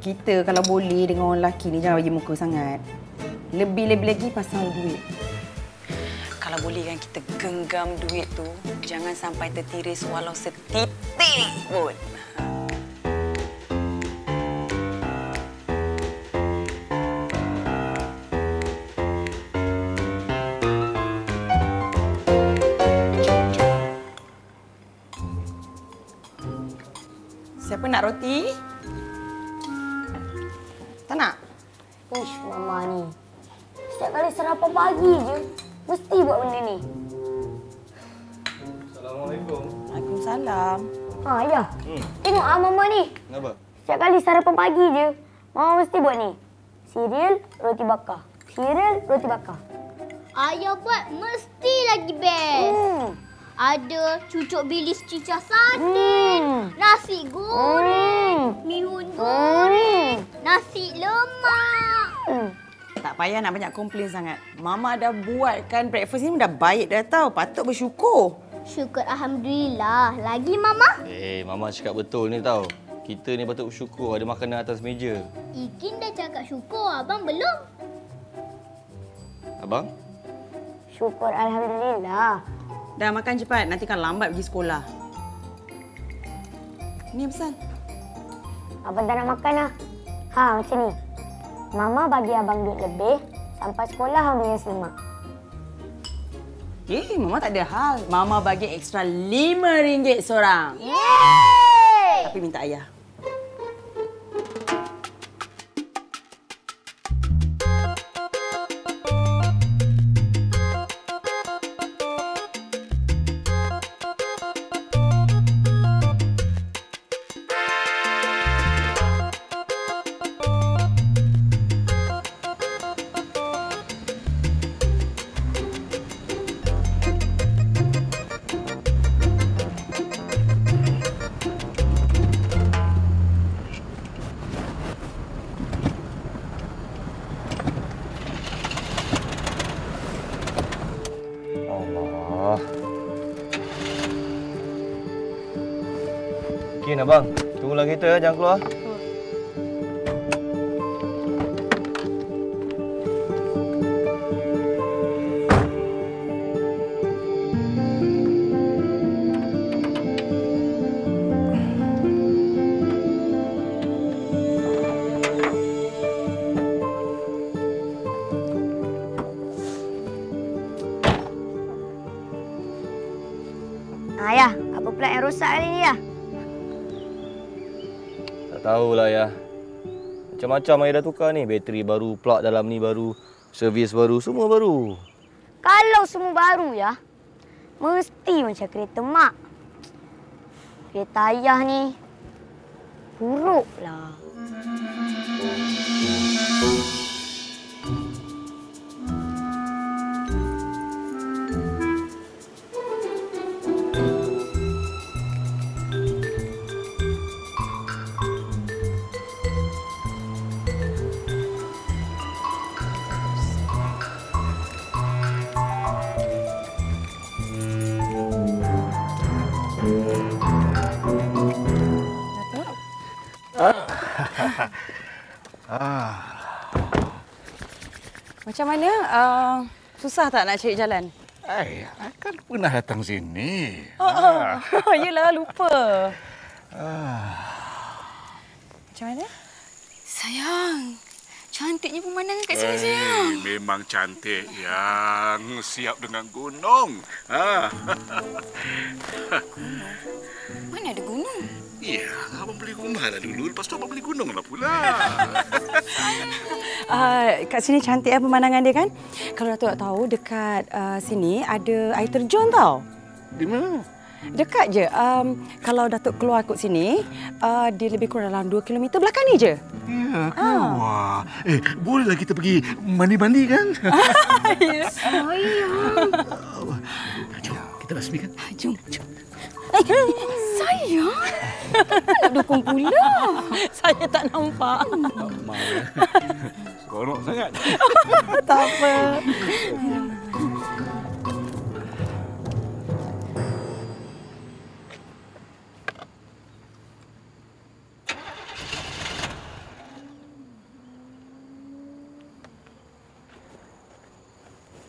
kita kalau boleh dengan orang lelaki ni jangan bagi muka sangat. Lebih-lebih lagi pasal duit. Kalau boleh kan kita genggam duit tu, jangan sampai tertiris walau setitik pun. Siapa nak roti? Uish, Mama ni. Setiap kali sarapan pagi je, mesti buat benda ni. Assalamualaikum. Waalaikumsalam. Ha, ya. Hmm. Tengok ah Mama ni. Kenapa? Setiap kali sarapan pagi je, Mama mesti buat ni. Cereal, roti bakar. Cereal, roti bakar. Ayah buat mesti lagi best. Hmm. Ada cucuk bilis cicah sate, Hmm. nasi goreng, Hmm. mihun goreng, Hmm. nasi lemak. Hmm. Tak payah nak banyak komplain sangat. Mama dah buatkan breakfast ni dah baik dah tau. Patut bersyukur. Syukur Alhamdulillah. Lagi Mama? Eh, Mama cakap betul ni tau. Kita ni patut bersyukur ada makanan atas meja. Ikin dah cakap syukur, abang belum. Abang? Syukur Alhamdulillah. Dah makan cepat. Nanti kan lambat pergi sekolah. Ni pesan. Abang tak nak makan lah. Ha, macam ni. Mama bagi abang duit lebih sampai sekolah abang punya semak. Eh, Mama tak ada hal. Mama bagi ekstra RM5 seorang. Yeay! Tapi minta ayah. Kereta ya, jangan keluar. Ayah, apa pula yang rosak kali ni ya? Tahulah ya. Macam-macam ayah dah tukar ni. Bateri baru, plug dalam ni baru, servis baru, semua baru. Kalau semua baru ya, mesti macam kereta mak. Kereta ayah ni buruk lah. Macam mana? Uh, susah tak nak cari jalan? Ai, I kan pernah datang sini. Oh, oh. yelah, lupa. Macam mana? Sayang, cantiknya pemandangan kat sini, Eh, sayang. memang cantik yang siap dengan gunung. Ha. Mana ada gunung? Ya, abang beli rumah lah dulu. Lepas tu abang beli gunung lah pula. Uh, kat sini cantik ya pemandangan dia kan? Kalau Datuk nak tahu, dekat uh, sini ada air terjun tau. Di mana? Dekat je. Um, kalau Datuk keluar kot sini, uh, dia lebih kurang dalam 2 km belakang ni je. Ya, keluar. Eh, bolehlah kita pergi mandi-mandi kan? Sayang. Jom, kita rasmikan. Jom, jom saya. tak dukung pula. Saya tak nampak. Seronok sangat. tak apa.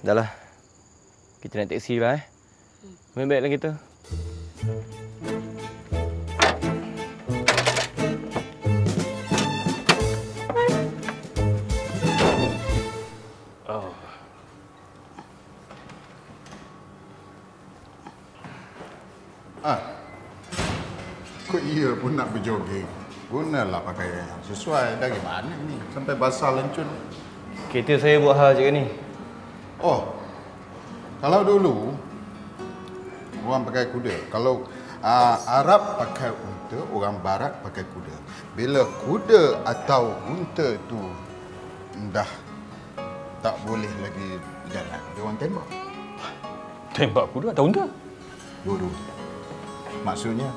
Dahlah. Kita naik teksi lah eh. Main baiklah kita. Thank you. Ah. Kau iya pun nak berjoging. Gunalah pakaian yang sesuai. Dari mana ni? Sampai basah lencun. Kereta saya buat hal macam ni. Oh. Kalau dulu orang pakai kuda. Kalau uh, Arab pakai unta, orang barat pakai kuda. Bila kuda atau unta tu dah tak boleh lagi jalan, dia orang tembak. Tembak kuda atau unta? Dua-dua. Maksudnya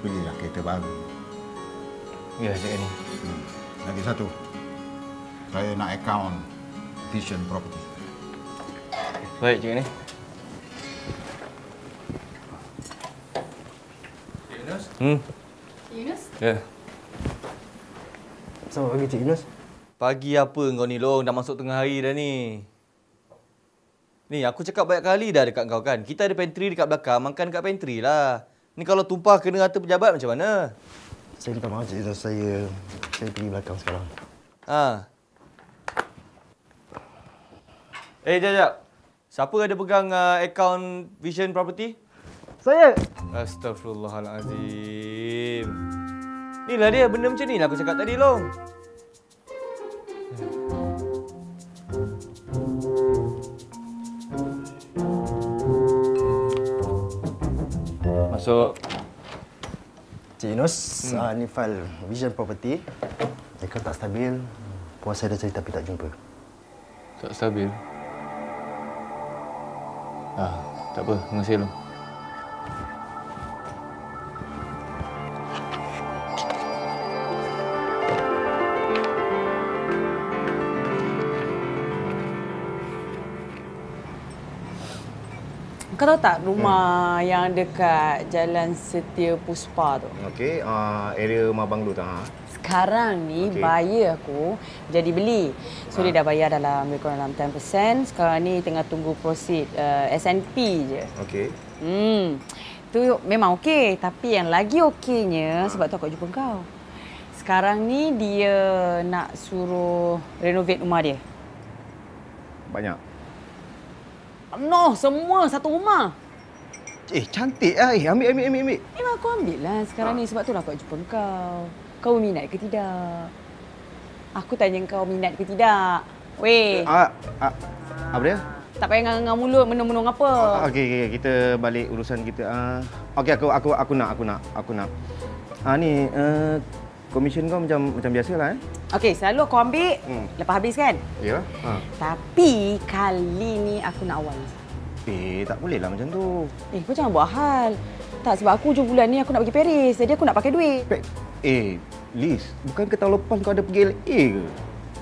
belilah kereta baru. Ya, cakap ni. Hmm. Lagi satu. Saya nak account Vision Property. Baik, cakap ni. Yunus? Hmm. Yunus? Ya. Selamat pagi Cik Yunus. Pagi apa kau ni, Long? Dah masuk tengah hari dah ni. Ni, aku cakap banyak kali dah dekat kau kan. Kita ada pantry dekat belakang, makan dekat pantry lah. Ni kalau tumpah kena rata pejabat macam mana? Saya minta maaf Cik. Saya, saya pergi belakang sekarang. Ha. Eh, jap, jap. Siapa ada pegang uh, akaun Vision Property? Saya! Astaghfirullahalazim. Inilah dia, benda macam ni lah aku cakap tadi, Long. Masuk. Cik Yunus, hmm. uh, ni file Vision Property. Akaun tak stabil. Puan saya dah cari tapi tak jumpa. Tak stabil. Ah, tak apa. Terima kasih. Tahu tak rumah yang dekat Jalan Setia Puspa tu? Okey, uh, area rumah banglo tu. Ha. Sekarang ni okay. buyer aku jadi beli. So dia dah bayar dalam lebih kurang dalam 10%. Sekarang ni tengah tunggu proceed uh, SNP je. Okey. Hmm. Tu memang okey, tapi yang lagi okeynya sebab tu aku jumpa kau. Sekarang ni dia nak suruh renovate rumah dia. Banyak. No, semua satu rumah. Eh, cantik ah. Eh, ambil, ambil, ambil, ambil. Memang aku ambil lah sekarang ni sebab tu lah aku jumpa kau. Kau minat ke tidak? Aku tanya kau minat ke tidak. Weh, Ah, ah, apa dia? tak payah ngang-ngang mulut menung-menung apa. Ah, okey, okey. kita balik urusan kita. Ah, okey, aku, aku, aku nak, aku nak, aku nak. Ah, ni, uh, komisen kau macam macam biasalah eh. Okey, selalu aku ambil Hmm. lepas habis kan? Ya. Ha. Tapi kali ni aku nak awal. Eh, tak boleh lah macam tu. Eh, kau jangan buat hal. Tak, sebab aku hujung bulan ni aku nak pergi Paris. Jadi aku nak pakai duit. Pe- eh, Liz, bukan ke tahun lepas kau ada pergi LA ke?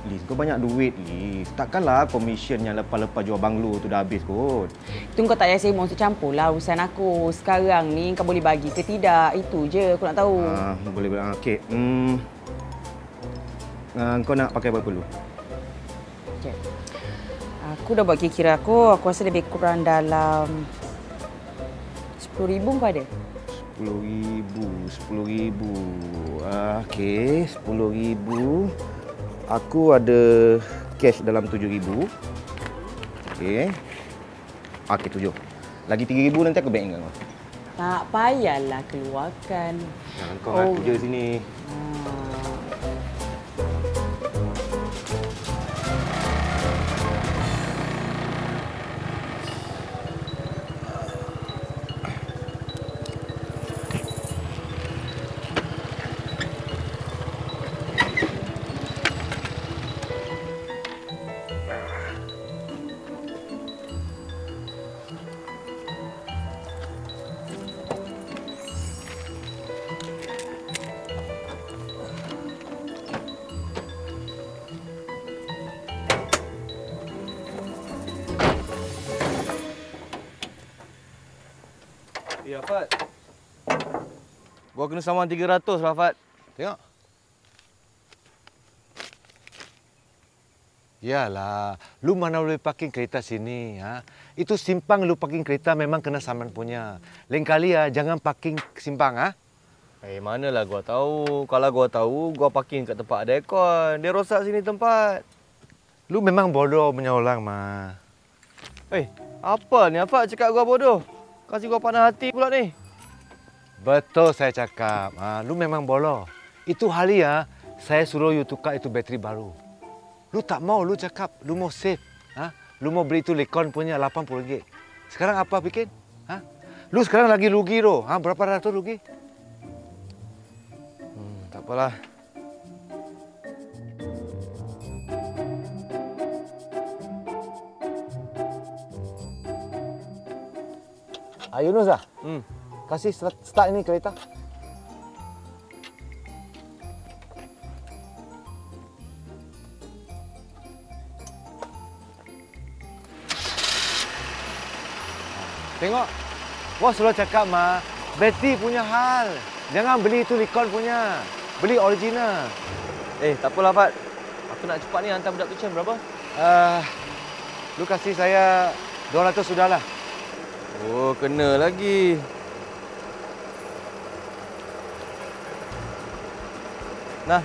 Liz, kau banyak duit, Liz. Takkanlah komisen yang lepas-lepas jual banglo tu dah habis kot. Itu kau tak payah sembang untuk campur lah urusan aku. Sekarang ni kau boleh bagi ke tidak? Itu je aku nak tahu. Ah, boleh boleh. Ah, Okey. Hmm. Ah, kau nak pakai berapa dulu? Okay. Aku dah buat kira-kira aku. Aku rasa lebih kurang dalam... RM10,000 kau ada? RM10,000, RM10,000. Ah, Okey, RM10,000. Aku ada cash dalam RM7,000. Okey. Okey, tujuh. Lagi RM3,000 nanti aku bank dengan kau. Tak payahlah keluarkan. Nah, kau oh. aku je sini. Ah. Kena saman 300 lah, Afat. Tengok. Yalah, lu mana boleh parking kereta sini, ha? Itu simpang lu parking kereta memang kena saman punya. Lain kali ya, jangan parking simpang, ha? Eh, manalah gua tahu. Kalau gua tahu, gua parking kat tempat ada aircon. Dia rosak sini tempat. Lu memang bodoh punya orang, mah. Eh, apa ni? Apa cakap gua bodoh? Kasih gua panah hati pula ni. Betul saya cakap. Ha, lu memang bodoh. Itu hari ya, saya suruh you tukar itu bateri baru. Lu tak mau, lu cakap lu mau save. Ha? Lu mau beli itu Lekon punya RM80. Sekarang apa bikin? Ha? Lu sekarang lagi rugi tu. Ha? Berapa ratus rugi? Hmm, tak apalah. Ah, Yunus ah. Hmm. Kasih start, start ini kereta. Tengok. Bos sudah cakap mah, Betty punya hal. Jangan beli itu Nikon punya. Beli original. Eh, tak apalah, Fat. Aku nak cepat ni hantar budak tu Cem berapa? Uh, lu kasih saya 200 sudahlah. Oh, kena lagi. Nah,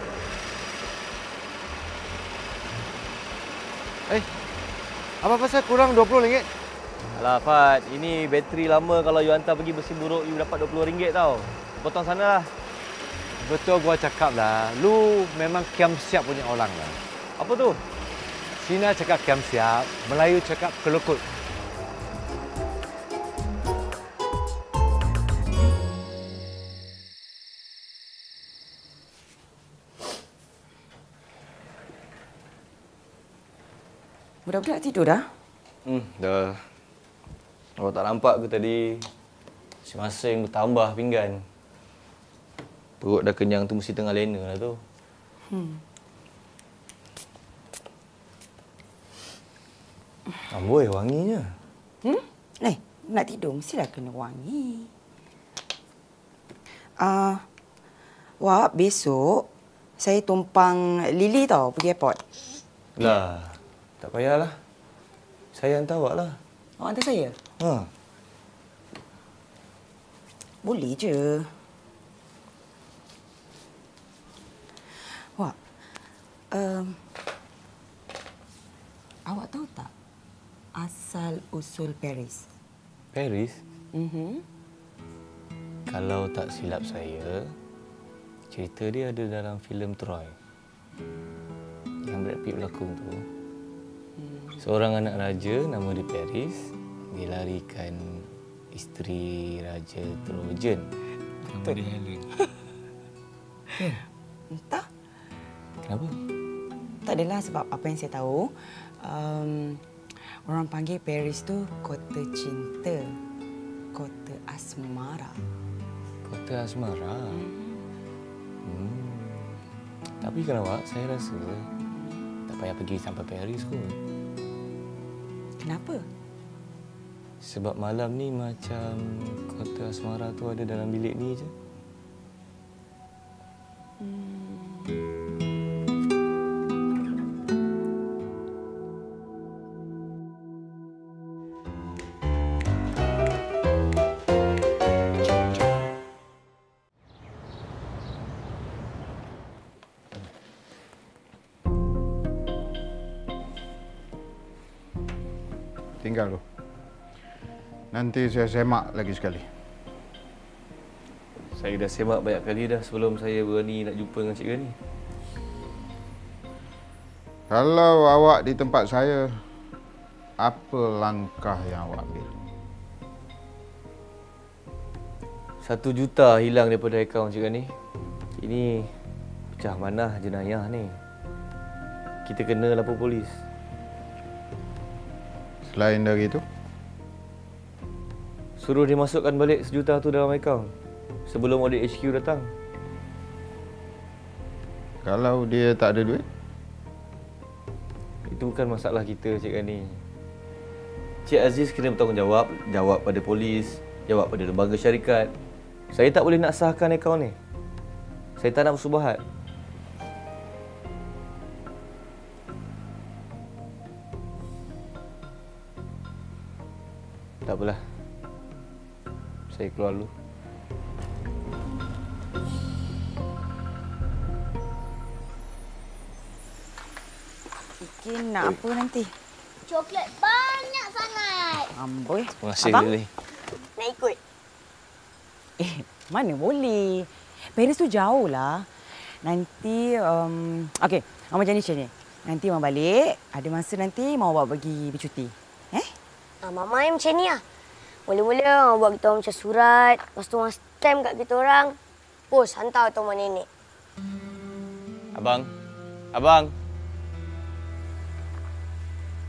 Eh, apa pasal kurang RM20? alah Fat, ini bateri lama kalau you hantar pergi bersih buruk you dapat RM20 tau. Potong sana lah. Betul gua cakap lah. Lu memang kiam siap punya orang lah. Apa tu? Cina cakap kiam siap, Melayu cakap kelukut. Budak-budak tidur dah? Hmm, dah. Awak tak nampak ke tadi? Masing-masing bertambah pinggan. Perut dah kenyang tu mesti tengah lena lah tu. Hmm. Amboi, wanginya. Hmm? Eh, nak tidur mestilah kena wangi. Ah, uh, Wak, besok saya tumpang Lily tau pergi airport. Lah, tak payahlah. Saya hantar awak lah. Awak hantar saya? Ha. Boleh je. Wak, um, awak tahu tak asal usul Paris? Paris? Mhm. Kalau tak silap saya, cerita dia ada dalam filem Troy. Yang Brad Pitt berlakon tu. Seorang anak raja nama dia Paris dilarikan isteri raja Trojan. Nama dia Helen. Entah. Kenapa? Tak adalah sebab apa yang saya tahu. Um, orang panggil Paris tu kota cinta. Kota asmara. Kota Asmara. Hmm. Tapi kenapa saya rasa tak payah pergi sampai Paris kot. Kenapa? Sebab malam ni macam kota asmara tu ada dalam bilik ni je. Nanti saya semak lagi sekali. Saya dah semak banyak kali dah sebelum saya berani nak jumpa dengan Cik Gani. Kalau awak di tempat saya, apa langkah yang awak ambil? Satu juta hilang daripada akaun Cik Gani. Ini pecah manah jenayah ni. Kita kena lapor polis. Selain dari itu, Suruh dia masukkan balik sejuta tu dalam akaun. Sebelum audit HQ datang. kalau dia tak ada duit, Itu bukan masalah kita Cik Gani. Cik Aziz kena bertanggungjawab. Jawab pada polis. Jawab pada lembaga syarikat. Saya tak boleh nak sahkan akaun ni. Saya tak nak bersubahat. Keluar dulu. Ikin nak apa nanti? Coklat banyak sangat. Amboi. Terima kasih, Abang, Lily. Nak ikut? Eh, mana boleh. Paris tu jauh lah. Nanti, um, okey, Mama macam ni macam ni. Nanti Mama balik, ada masa nanti Mama bawa pergi bercuti. Eh? Ah, Mama yang macam ni lah. Mula-mula Mama buat kita orang macam surat. Lepas tu orang stamp kat kita orang. Pos, hantar ke rumah nenek. Abang. Abang.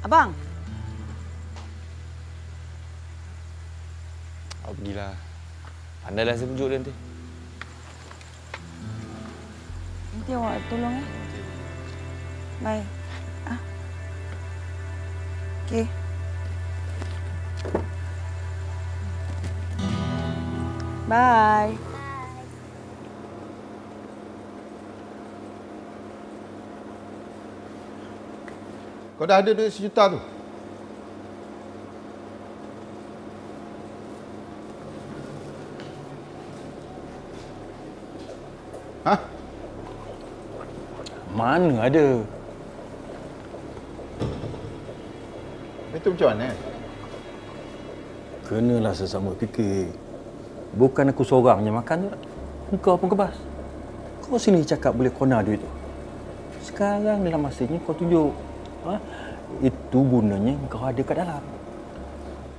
Abang, Awak pergilah. Pandailah saya pujuk dia nanti. nanti awak tolong eh. Bye. Ah. Okey. Bye. Kau dah ada duit sejuta tu? Hah? Mana ada? Itu macam mana? Kenalah sesama fikir. Bukan aku seorang yang makan tu. Engkau pun kebas. Kau sini cakap boleh kona duit tu. Sekarang dalam masanya kau tunjuk. Ha? Itu gunanya kau ada kat dalam.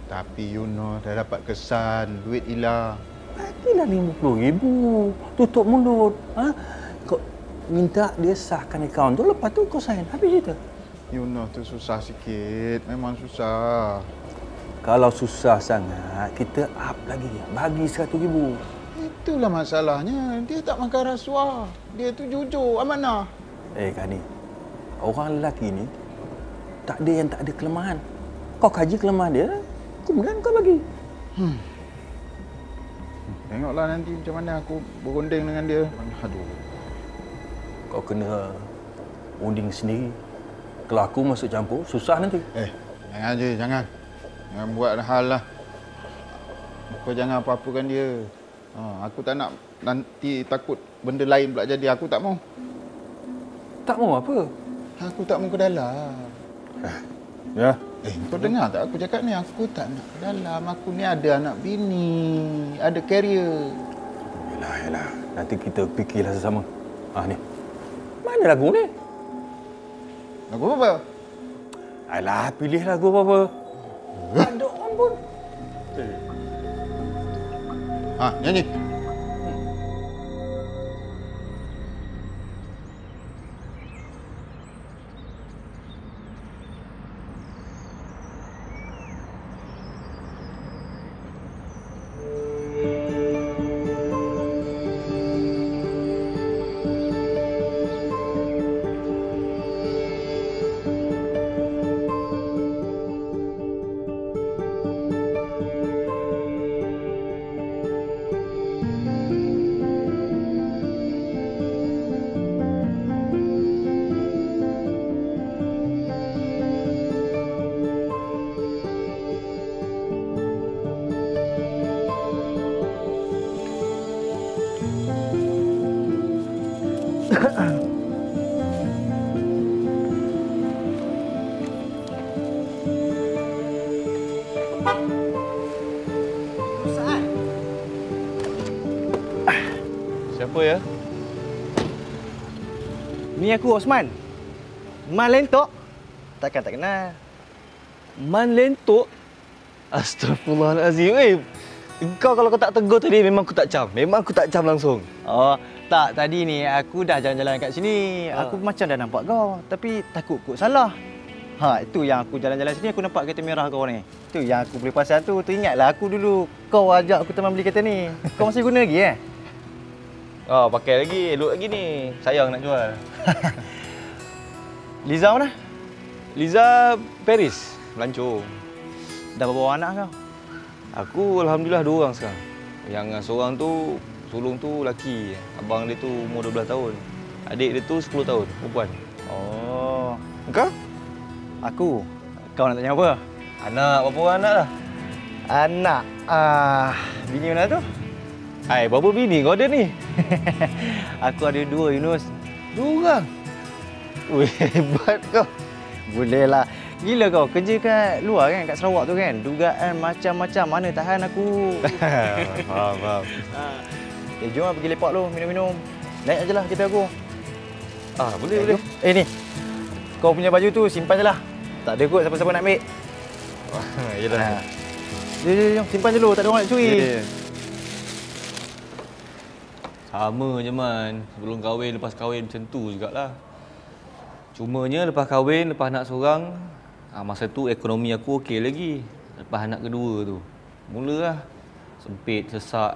Tapi Yuno dah dapat kesan duit hilang. Bagilah RM50,000. Tutup mulut. Ha? Kau minta dia sahkan akaun tu. Lepas tu kau sign. Habis cerita. Yuno tu susah sikit. Memang susah. Kalau susah sangat, kita up lagi. Bagi RM100,000. Itulah masalahnya. Dia tak makan rasuah. Dia tu jujur, amanah. Eh Kani, orang lelaki ni tak ada yang tak ada kelemahan. Kau kaji kelemahan dia, kemudian kau bagi. Hmm. Tengoklah nanti macam mana aku berunding dengan dia. Aduh. Kau kena unding sendiri. Kalau aku masuk campur, susah nanti. Eh, jangan je, jangan. Jangan buat hal lah. Kau jangan apa-apakan dia. Ha, aku tak nak nanti takut benda lain pula jadi. Aku tak mau. Tak mau apa? Aku tak mau ke dalam. Ya. Eh, kau dengar tak aku cakap ni? Aku tak nak ke dalam. Aku ni ada anak bini. Ada carrier. Yalah, yalah. Nanti kita fikirlah sesama. Ah ni. Mana lagu ni? Lagu apa? Alah, pilih lagu apa-apa. Ada orang pun. Ha, nyanyi. Aku Osman. Man lentok. Takkan tak kenal. Man lentok? Astagfirullahalazim. Eh, engkau kalau kau tak tegur tadi memang aku tak cam. Memang aku tak cam langsung. Oh, tak. Tadi ni aku dah jalan-jalan kat sini. Ah. Aku macam dah nampak kau. Tapi takut kau salah. Ha, itu yang aku jalan-jalan sini aku nampak kereta merah kau ni. Itu yang aku boleh pasal tu. Tu ingatlah aku dulu kau ajak aku teman beli kereta ni. Kau masih guna lagi eh? Oh, pakai lagi. Elok lagi ni. Sayang nak jual. Liza mana? Liza Paris. Melancong. Dah berapa anak kau? Aku Alhamdulillah dua orang sekarang. Yang seorang tu, sulung tu lelaki. Abang dia tu umur 12 tahun. Adik dia tu 10 tahun, perempuan. Oh, Engkau? aku. Kau nak tanya apa? Anak, berapa orang anak dah? Anak. Ah, bini mana tu? Hai, berapa bini kau ada ni? Aku ada dua, Yunus. Dua orang? Weh, hebat kau. Boleh lah. Gila kau, kerja kat luar kan, kat Sarawak tu kan. Dugaan macam-macam, mana tahan aku. faham, faham. Eh, jom lah pergi lepak lu, minum-minum. Naik aja lah kereta aku. Ah, boleh, Eh, boleh. jom. Eh, ni. Kau punya baju tu simpan je lah. Tak ada kot siapa-siapa nak ambil. Yelah. Ha. Jom, jom, jom. Simpan je lu, tak ada orang nak curi. Ya, ya. Sama je man. Sebelum kahwin, lepas kahwin macam tu jugalah. Cumanya lepas kahwin, lepas anak seorang, ah, masa tu ekonomi aku okey lagi. Lepas anak kedua tu. Mulalah sempit, sesak.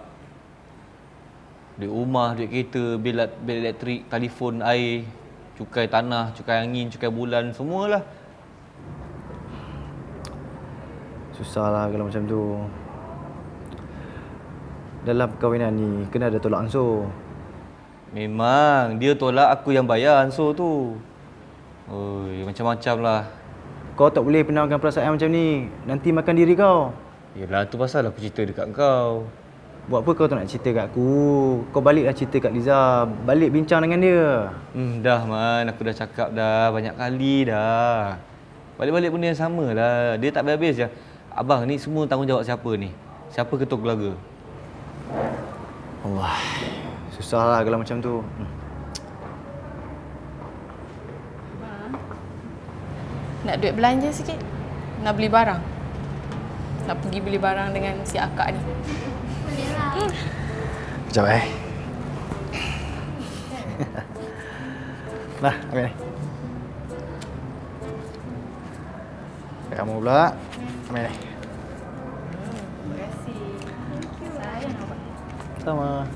Duit rumah, duit kereta, bil, bil elektrik, telefon, air, cukai tanah, cukai angin, cukai bulan, semualah. Susah lah kalau macam tu. Dalam perkahwinan ni, kena ada tolak ansur. Memang, dia tolak aku yang bayar ansur tu. Oi, macam-macam lah. Kau tak boleh penangkan perasaan macam ni. Nanti makan diri kau. Yelah, tu pasal aku cerita dekat kau. Buat apa kau tak nak cerita kat aku? Kau baliklah cerita kat Liza. Balik bincang dengan dia. Hmm, dah man, aku dah cakap dah banyak kali dah. Balik-balik benda yang sama lah. Dia tak habis je. Abang ni semua tanggungjawab siapa ni? Siapa ketua keluarga? Allah. Susah lah kalau macam tu. Hmm. Nak duit belanja sikit. Nak beli barang. Nak pergi beli barang dengan si akak ni. Sekejap eh. Nah, ambil ni. Kamu pula. Ambil ni. Terima kasih. Sayang abang. Sama.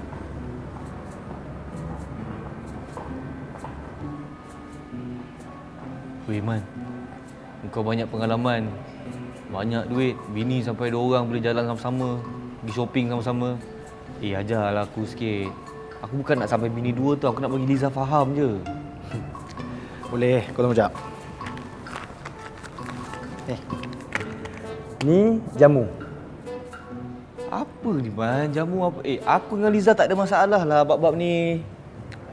Weh Man, kau banyak pengalaman. Banyak duit. Bini sampai dua orang boleh jalan sama-sama. Pergi shopping sama-sama. Eh, ajarlah aku sikit. Aku bukan nak sampai bini dua tu. Aku nak bagi Liza faham je. Boleh, kau tunggu sekejap. Eh. Ni jamu. Apa ni Man? Jamu apa? Eh, aku dengan Liza tak ada masalah lah bab-bab ni.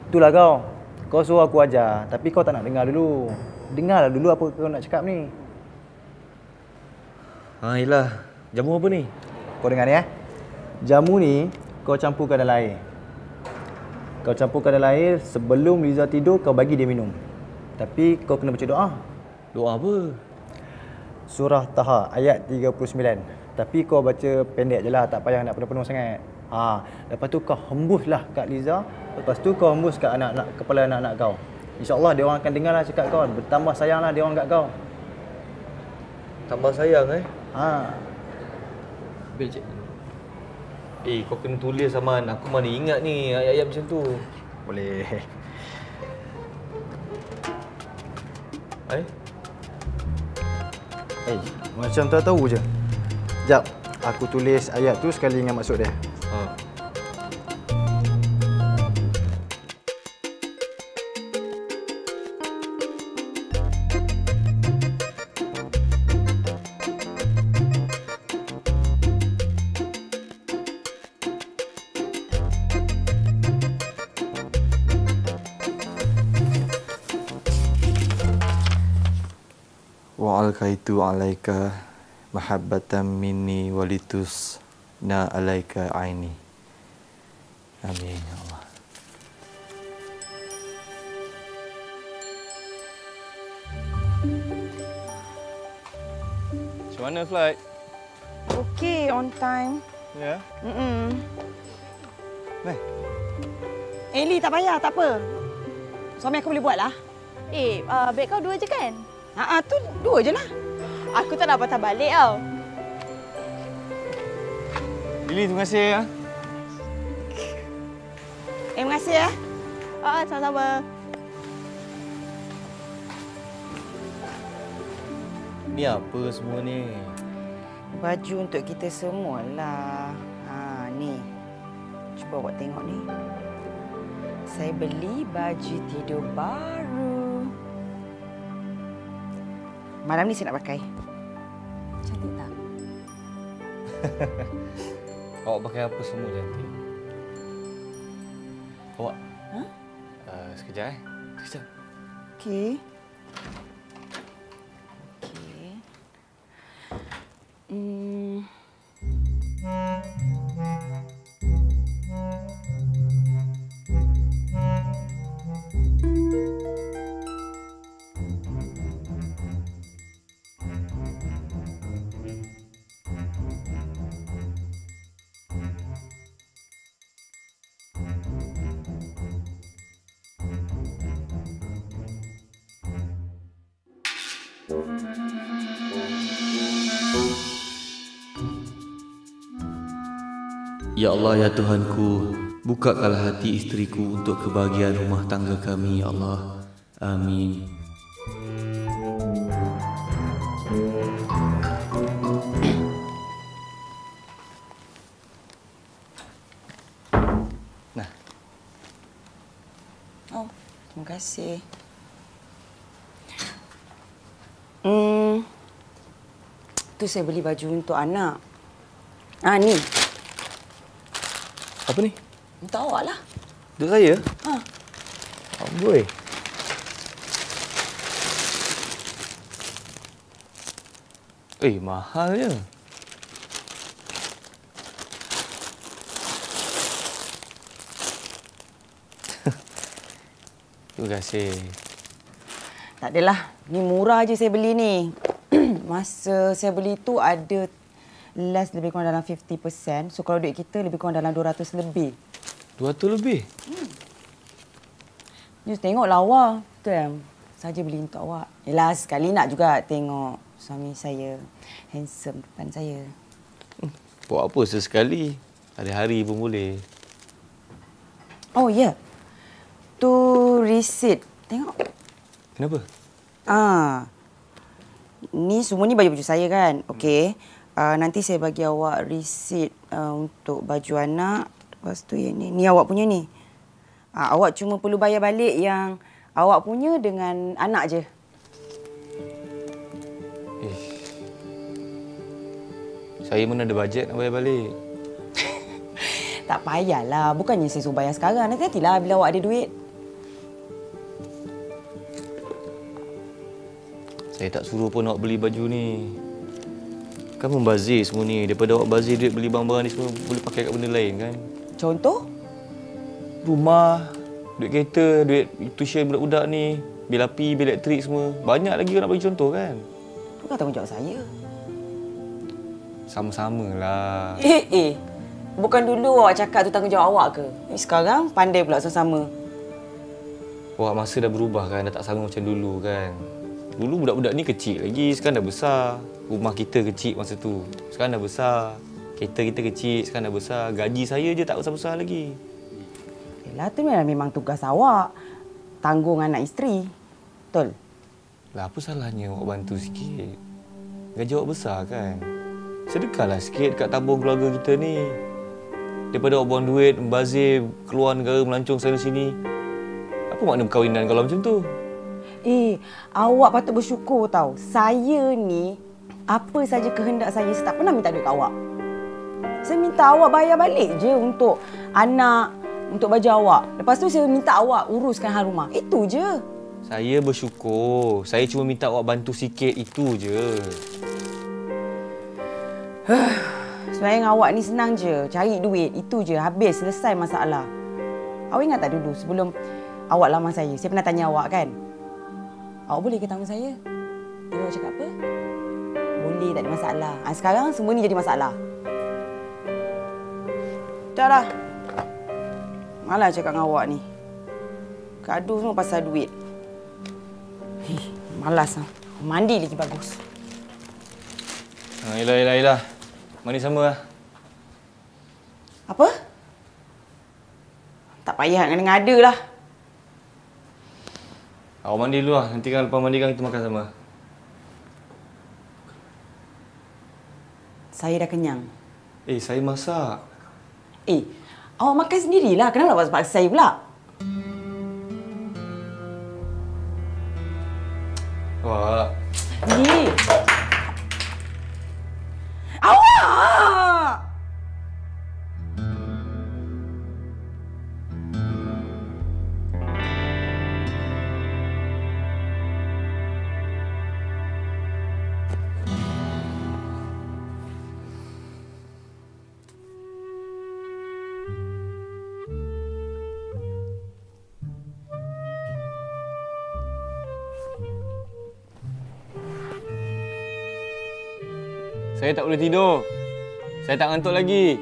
Itulah kau. Kau suruh aku ajar, tapi kau tak nak dengar dulu. Dengarlah dulu apa kau nak cakap ni. Ha, yelah. Jamu apa ni? Kau dengar ni eh. Jamu ni kau campurkan dalam air. Kau campurkan dalam air sebelum Liza tidur kau bagi dia minum. Tapi kau kena baca doa. Doa apa? Surah Taha ayat 39. Tapi kau baca pendek je lah, tak payah nak penuh-penuh sangat. Ha, lepas tu kau hembuslah kat Liza. Lepas tu kau hembus kat anak-anak kepala anak-anak kau. InsyaAllah dia orang akan dengarlah cakap kau. Bertambah sayanglah dia orang kat kau. Tambah sayang eh? Ha. Bil cik. Eh, kau kena tulis Aman. Aku mana ingat ni ayat-ayat macam tu. Boleh. Eh? Eh, macam tak tahu je. Jap, aku tulis ayat tu sekali dengan maksud dia. Ha. Wa'alkaitu alaika mahabbatan minni walitus na alaika aini. Amin ya Allah. Macam mana flight? Okey, on time. Ya. Mm-mm. Baik. Eli, tak payah, tak apa. Suami aku boleh buat lah. Eh, uh, beg kau dua je kan? Ha, tu dua je lah. Aku tak nak patah balik tau. Lily, terima kasih ya. Eh, terima kasih ya. Ah, sama-sama. Ni apa semua ni? Baju untuk kita semua lah. Ha, ni. Cuba awak tengok ni. Saya beli baju tidur baru. Malam ni saya nak pakai. Cantik tak? Awak pakai apa semua cantik? Awak? Ha? Uh, sekejap eh. Sekejap. Okey. Okey. Hmm. Ya Allah ya Tuhanku, bukakanlah hati isteriku untuk kebahagiaan rumah tangga kami ya Allah. Amin. Oh, terima kasih. Hmm. Tu saya beli baju untuk anak. Ah ni, Apa ni? untuk awak lah. Untuk saya? Ha. Amboi. Eh, mahalnya. Terima kasih. Tak adalah. Ni murah je saya beli ni. Masa saya beli tu ada less lebih kurang dalam 50%. So kalau duit kita lebih kurang dalam 200 lebih. 200 lebih? Just tengok lawa. Tu yang saja beli untuk awak. Yelah sekali nak juga tengok suami saya handsome depan saya. Buat apa sesekali? Hari-hari pun boleh. Oh ya. Yeah. Tu receipt. Tengok. Kenapa? Ah. Ni semua ni baju-baju saya kan. Okey. Uh, nanti saya bagi awak receipt uh, untuk baju anak. Lepas tu yang ni. Ni awak punya ni. Uh, awak cuma perlu bayar balik yang awak punya dengan anak je. Saya mana ada bajet nak bayar balik. Tak payahlah. Bukannya saya suruh bayar sekarang. Nanti-nantilah bila awak ada duit. Saya tak suruh pun awak beli baju ni. Kan membazir semua ni. Daripada awak bazir duit beli barang-barang ni semua boleh pakai kat benda lain kan. Contoh? Rumah, duit kereta, duit tuition budak-budak ni, bil api, bil elektrik semua. Banyak lagi orang nak bagi contoh kan. Bukan tanggungjawab saya. Sama-sama lah. Eh, eh. Bukan dulu awak cakap tu tanggungjawab awak ke? Ni sekarang pandai pula sama-sama. Awak masa dah berubah kan, dah tak sama macam dulu kan. Dulu budak-budak ni kecil lagi, sekarang dah besar. Rumah kita kecil masa tu. Sekarang dah besar. Kereta kita kecil, sekarang dah besar. Gaji saya je tak besar-besar lagi. Yelah, tu memang, memang tugas awak. Tanggung anak isteri. Betul? Lah apa salahnya awak bantu sikit? Gaji awak besar kan? Sedekahlah sikit dekat tabung keluarga kita ni. Daripada awak buang duit, membazir, keluar negara, melancong sana sini. Apa makna perkahwinan kalau macam tu? Eh, awak patut bersyukur tau. Saya ni, apa saja kehendak saya, saya tak pernah minta duit kat awak. Saya minta awak bayar balik je untuk anak, untuk baju awak. Lepas tu saya minta awak uruskan hal rumah. Itu je. Saya bersyukur. Saya cuma minta awak bantu sikit, itu je. Sebenarnya awak ni senang je. Cari duit. Itu je. Habis. Selesai masalah. Awak ingat tak dulu sebelum awak lamar saya? Saya pernah tanya awak kan? Awak boleh ke tanggung saya? Dia awak cakap apa? Boleh, tak ada masalah. Ha, sekarang semua ni jadi masalah. Dah lah. Malah cakap dengan awak ni. Gaduh semua pasal duit. Hih, malas lah. Mandi lagi bagus. Ha, yelah, yelah, yelah. Mari sama lah. Apa? Tak payah nak ngada lah. Awak mandi dulu lah. Nanti kan lepas mandi kan kita makan sama. Saya dah kenyang. Eh, saya masak. Eh, awak makan sendirilah. Kenapa awak paksa saya pula? Wah, Saya tak boleh tidur. Saya tak ngantuk lagi.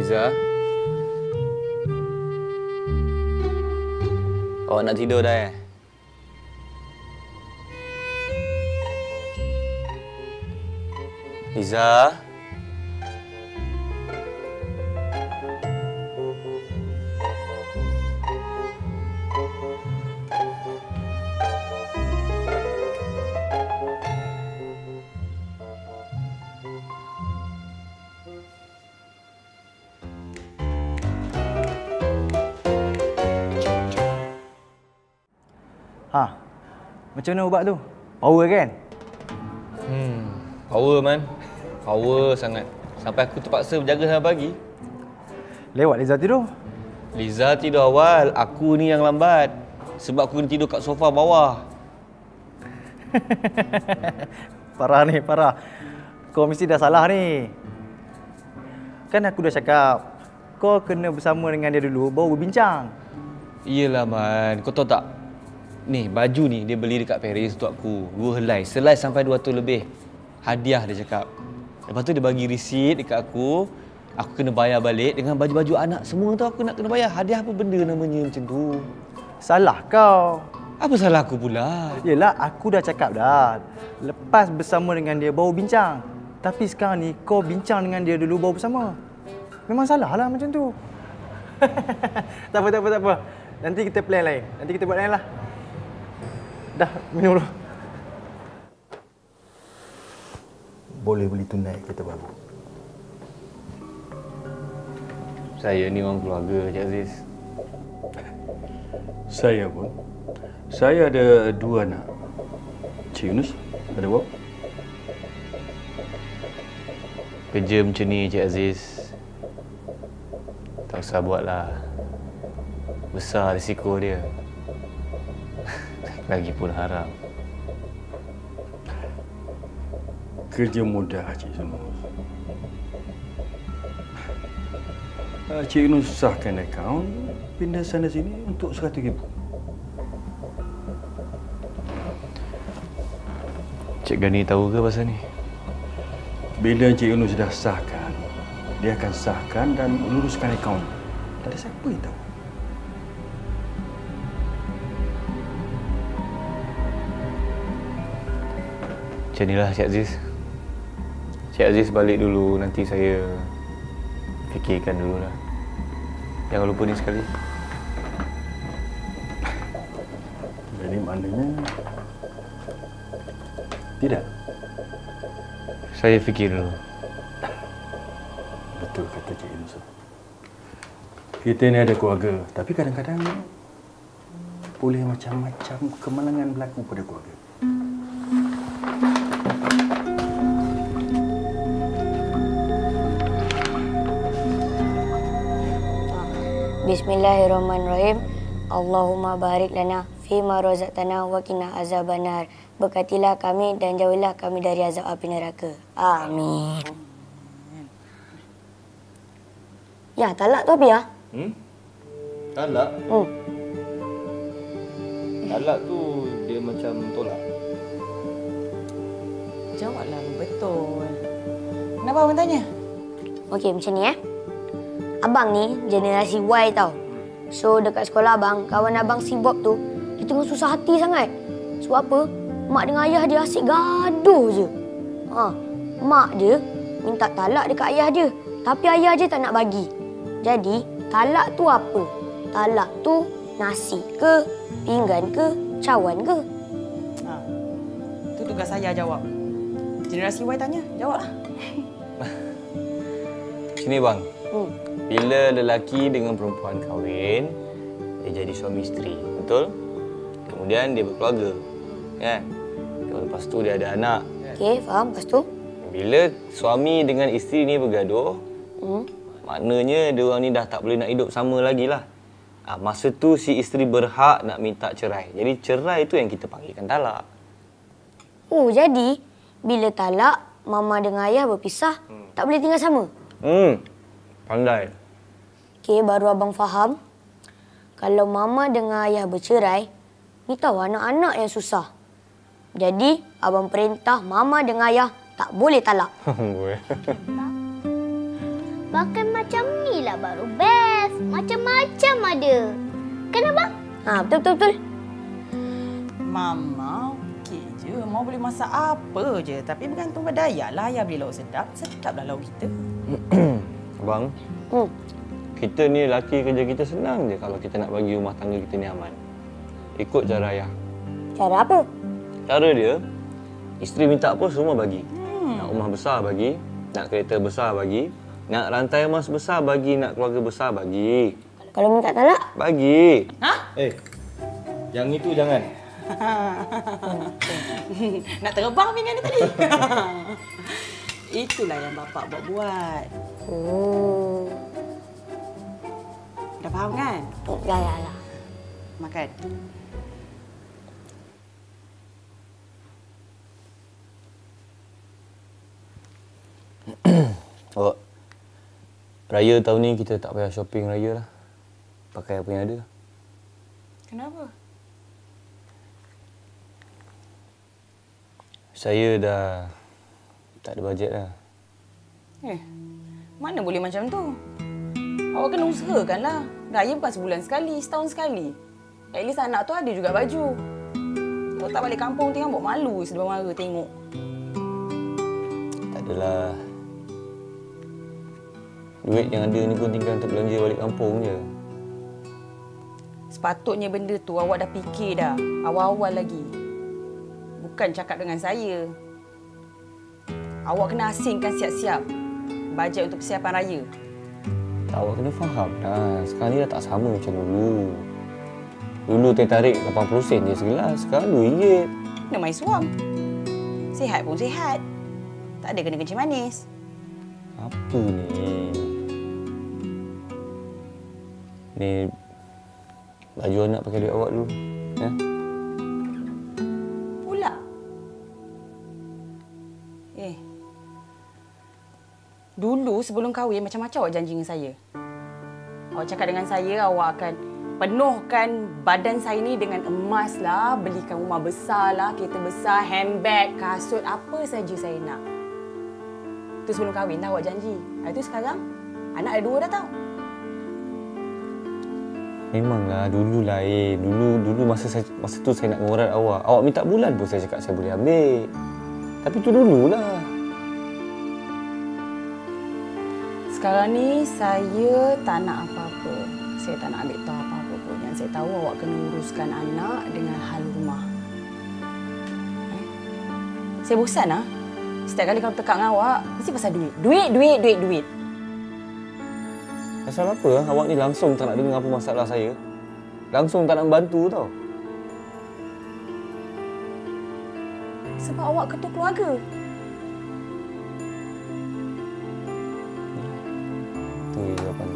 Liza. Awak nak tidur dah eh? Liza. Macam mana ubat tu? Power kan? Hmm, power man. Power sangat. Sampai aku terpaksa berjaga sampai pagi. Lewat Liza tidur. Liza tidur awal, aku ni yang lambat. Sebab aku kena tidur kat sofa bawah. Parah ni, parah. Kau mesti dah salah ni. Kan aku dah cakap, kau kena bersama dengan dia dulu baru berbincang. Iyalah man, kau tahu tak? Ni, baju ni dia beli dekat Paris untuk aku. Dua helai, selai sampai 200 lebih. Hadiah dia cakap. Lepas tu dia bagi receipt dekat aku. Aku kena bayar balik dengan baju-baju anak semua tu aku nak kena bayar. Hadiah apa benda namanya macam tu? Salah kau. Apa salah aku pula? Yelah, aku dah cakap dah. Lepas bersama dengan dia baru bincang. Tapi sekarang ni kau bincang dengan dia dulu baru bersama. Memang salah lah macam tu. tak apa, tak apa, tak apa. Nanti kita plan lain. Nanti kita buat lain lah. Dah, minum dulu. Boleh beli tunai kereta baru. Saya ni orang keluarga, Cik Aziz. Saya pun. Saya ada dua anak. Cik Yunus, ada berapa? Kerja macam ni, Cik Aziz. Tak usah buat lah. Besar risiko dia. Lagipun haram. Kerja mudah, Cik Yunus. Ah, Cik Yunus sahkan akaun, pindah sana sini untuk seratus ribu. Cik Gani tahu ke pasal ni? Bila Cik Yunus dah sahkan, dia akan sahkan dan luruskan akaun. Tak ada siapa yang tahu. Macam inilah Cik Aziz. Cik Aziz balik dulu, nanti saya fikirkan dululah. Jangan lupa ni sekali. Jadi maknanya tidak. Saya fikir dulu. Betul kata Cik Yunus. Kita ni ada keluarga, tapi kadang-kadang boleh macam-macam kemalangan berlaku pada keluarga. Bismillahirrahmanirrahim. Allahumma barik lana fima razaqtana wa qina azabannar. Berkatilah kami dan jauhilah kami dari azab api neraka. Amin. Ya, talak tu apa ya? Hmm? Talak? Hmm. Talak tu dia macam tolak. Jawablah betul. Kenapa abang tanya? Okey, macam ni eh. Abang ni generasi Y tau. So dekat sekolah abang, kawan abang si Bob tu, dia tengah susah hati sangat. Sebab apa? Mak dengan ayah dia asyik gaduh je. Ha, mak dia minta talak dekat ayah dia. Tapi ayah dia tak nak bagi. Jadi, talak tu apa? Talak tu nasi ke, pinggan ke, cawan ke? Ha. Itu tugas saya jawab. Generasi Y tanya, jawablah. Sini bang. Hmm. Bila lelaki dengan perempuan kahwin, dia jadi suami isteri, betul? Kemudian dia berkeluarga, kan? Lepas tu dia ada anak. Okey, faham. Lepas tu? Bila suami dengan isteri ni bergaduh, Hmm. maknanya dia orang ni dah tak boleh nak hidup sama lagi lah. Ah, masa tu si isteri berhak nak minta cerai. Jadi cerai itu yang kita panggilkan talak. Oh, jadi bila talak, mama dengan ayah berpisah, tak boleh tinggal sama. Hmm. Pandai. Okey, baru abang faham. Kalau mama dengan ayah bercerai, ni tahu anak-anak yang susah. Jadi, abang perintah mama dengan ayah tak boleh talak. Boleh. Bahkan macam ni lah baru best. Macam-macam ada. Kan abang? Ha, betul betul betul. Mama okey je. Mau boleh masak apa je. Tapi bergantung pada ayah lah. Ayah beli lauk sedap. Sedaplah lauk kita. Abang, Hmm. kita ni lelaki kerja kita senang je kalau kita nak bagi rumah tangga kita ni aman. Ikut cara ayah. Cara apa? Cara dia, isteri minta apa semua bagi. Hmm. Nak rumah besar bagi, nak kereta besar bagi, nak rantai emas besar bagi, nak keluarga besar bagi. Kalau minta talak? Bagi. Eh, yang itu jangan. Nak terbang pinggan ni tadi. Itulah yang bapak buat-buat. Hmm. Dah faham kan? Ya, ya, ya. Makan. Awak, raya tahun ni kita tak payah shopping raya lah. Pakai apa yang ada. Kenapa? Saya dah tak ada bajet lah. Eh, mana boleh macam tu? Awak kena usahakanlah. Raya bukan sebulan sekali, setahun sekali. At least anak tu ada juga baju. Tu tak balik kampung tengok buat malu sedar mara tengok. Tak adalah. Duit yang ada ni pun tinggal untuk belanja balik kampung je. Sepatutnya benda tu awak dah fikir dah. Awal-awal lagi. Bukan cakap dengan saya. Awak kena asingkan siap-siap. Bajet untuk persiapan raya. Tak, awak kena faham dah. Sekarang ni dah tak sama macam dulu. Dulu teh tarik 80 sen je segelas. Sekarang RM2. Kena main suam. Sihat pun sihat. Tak ada kena kencing manis. Apa ni? Ni baju anak pakai duit awak dulu. Sebelum kahwin macam-macam awak janji dengan saya. Awak cakap dengan saya awak akan penuhkan badan saya ni dengan emas lah, belikan rumah besar lah, kereta besar, handbag, kasut, apa saja saya nak. Itu sebelum kahwin dah awak janji. Itu sekarang anak ada dua dah tahu. Memanglah dulu lah eh. Dulu dulu masa saya, masa tu saya nak ngorat awak. Awak minta bulan pun saya cakap saya boleh ambil. Tapi tu dululah. Sekarang ni saya tak nak apa-apa. Saya tak nak ambil tahu apa-apa pun. Yang saya tahu awak kena uruskan anak dengan hal rumah. Eh? Saya bosan lah. Setiap kali kalau tekak dengan awak, mesti pasal duit. Duit, duit, duit, duit. Pasal apa? ah? Awak ni langsung tak nak dengar apa masalah saya. Langsung tak nak membantu tau. Sebab awak ketua keluarga. Tu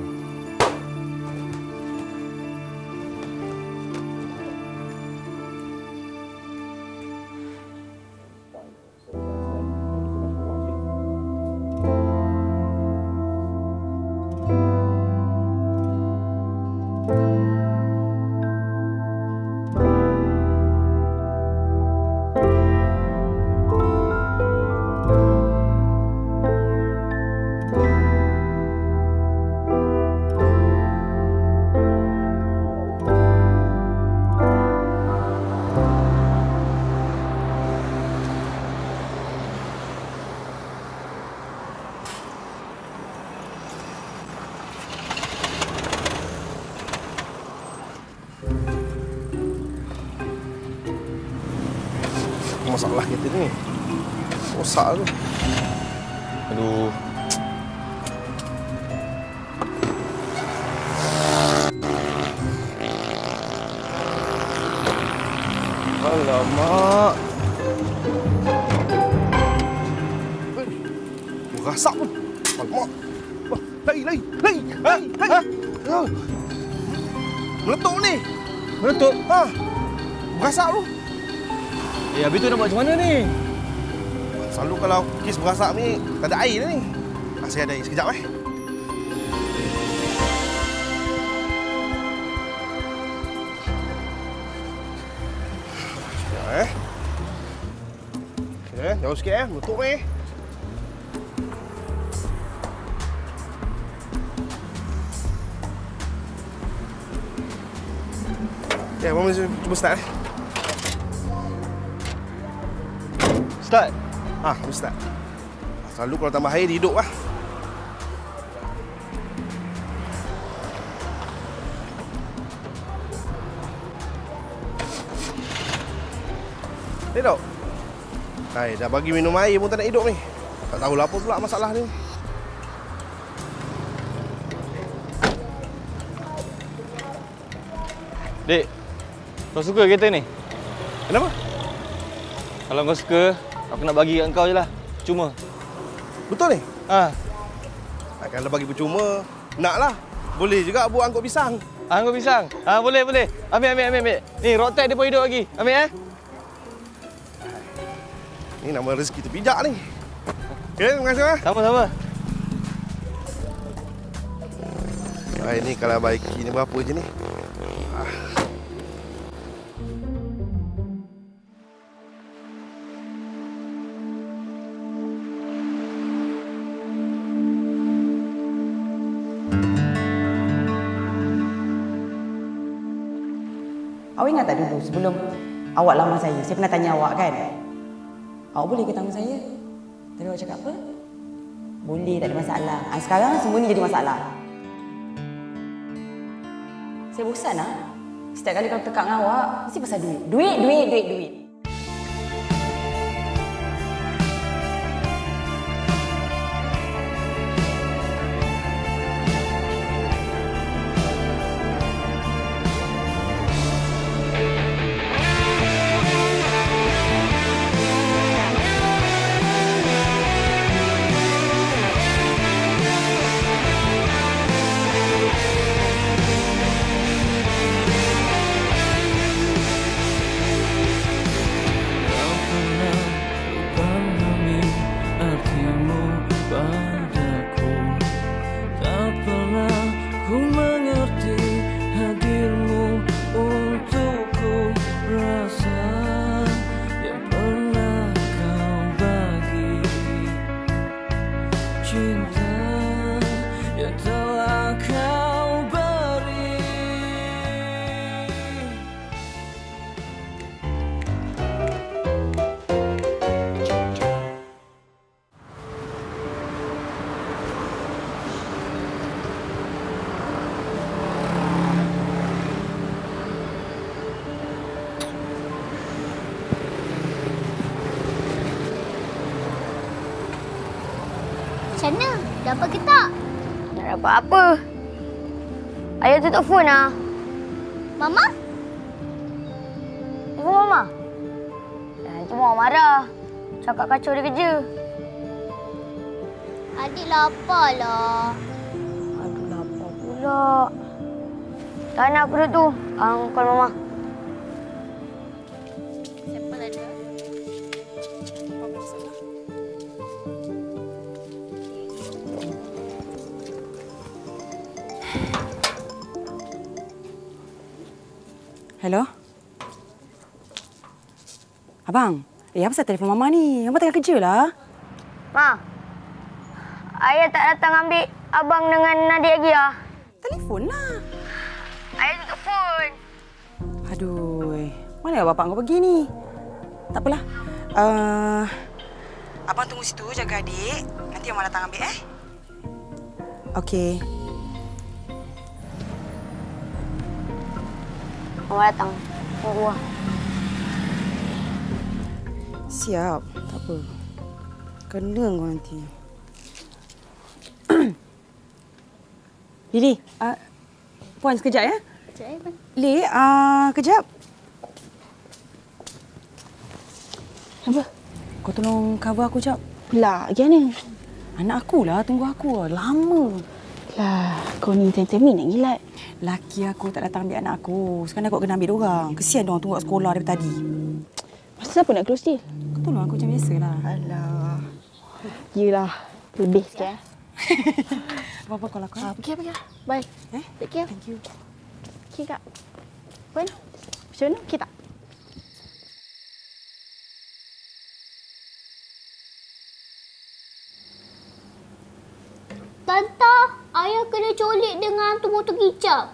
Rosak tu. Aduh. Alamak. Rasak pun. Alamak. Wah, Lari, lari, lari. Lari, lari. Ha? Meletup ni. Meletup? Ha. Berasak tu. Eh, habis tu nak buat macam mana ni? Selalu kalau kes berasak ni, tak ada air ni. Ah, saya ada air sekejap eh. Sekejap eh. Okay, jauh sikit eh. Tutup ni. Ya, Mama cuba start eh. Start? Ah, ha, start. Selalu kalau tambah air, hidup lah. Hidup. Hai, dah bagi minum air pun tak nak hidup ni. Tak tahulah apa pula masalah ni. Dek, kau suka kereta ni? Kenapa? Kalau kau suka, aku nak bagi kat kau je lah. Cuma. Betul ni? Ha. Kalau bagi percuma, naklah. Boleh juga buat angkut pisang. Angkut pisang? Ha, boleh, boleh. Ambil, ambil, ambil. ambil. Ni, road tag dia pun hidup lagi. Ambil eh. Ni nama rezeki terpijak ni. Okay, terima kasih. Eh. Sama-sama. Hai, ni kalau baiki ni berapa je ni? Ingat tak dulu sebelum awak lamar saya, saya pernah tanya awak kan? Awak boleh ke tamu saya? Tapi awak cakap apa? Boleh, tak ada masalah. Ha, sekarang semua ni jadi masalah. Saya bosan lah. Setiap kali kalau tekak dengan awak, mesti pasal duit. Duit, duit, duit, duit. Phone lah. Mama? Telefon Mama. Eh, Nanti Mama marah. Cakap kacau dia kerja. Adik lapar lah. Aduh, lapar pula. Tak nak perut tu. Call Mama. Abang, eh apa telefon Mama ni? Abang tengah kerja lah. Ma. Ayah tak datang ambil abang dengan Nadia lagi lah. Telefon lah. Ayah tutup phone. Aduh, mana bapak kau pergi ni? Tak apalah. Uh, abang tunggu situ jaga adik. Nanti Mama datang ambil eh. Okey. Mama datang. Tunggu lah. Siap. Tak apa. Kena kau nanti. Lili, uh, Puan sekejap ya. Sekejap eh, Puan. Li, uh, kejap. Apa? Kau tolong cover aku jap. Lah, gimana? Anak aku lah, tunggu aku lah. Lama. Lah, kau ni temi nak gilat. Laki aku tak datang ambil anak aku. Sekarang aku kena ambil orang. Kesian diorang tunggu kat sekolah daripada tadi. Pasal apa nak close deal? Kau tolong aku macam biasa lah. Alah. Yelah, lebih sikit eh. Apa-apa kalau kau. Ah, pergi lah, pergi lah. Bye. Eh? Take care. Thank you. Okay, Kak. Puan, macam mana? Okay tak? Tanta, ayah kena colik dengan hantu motor kicap.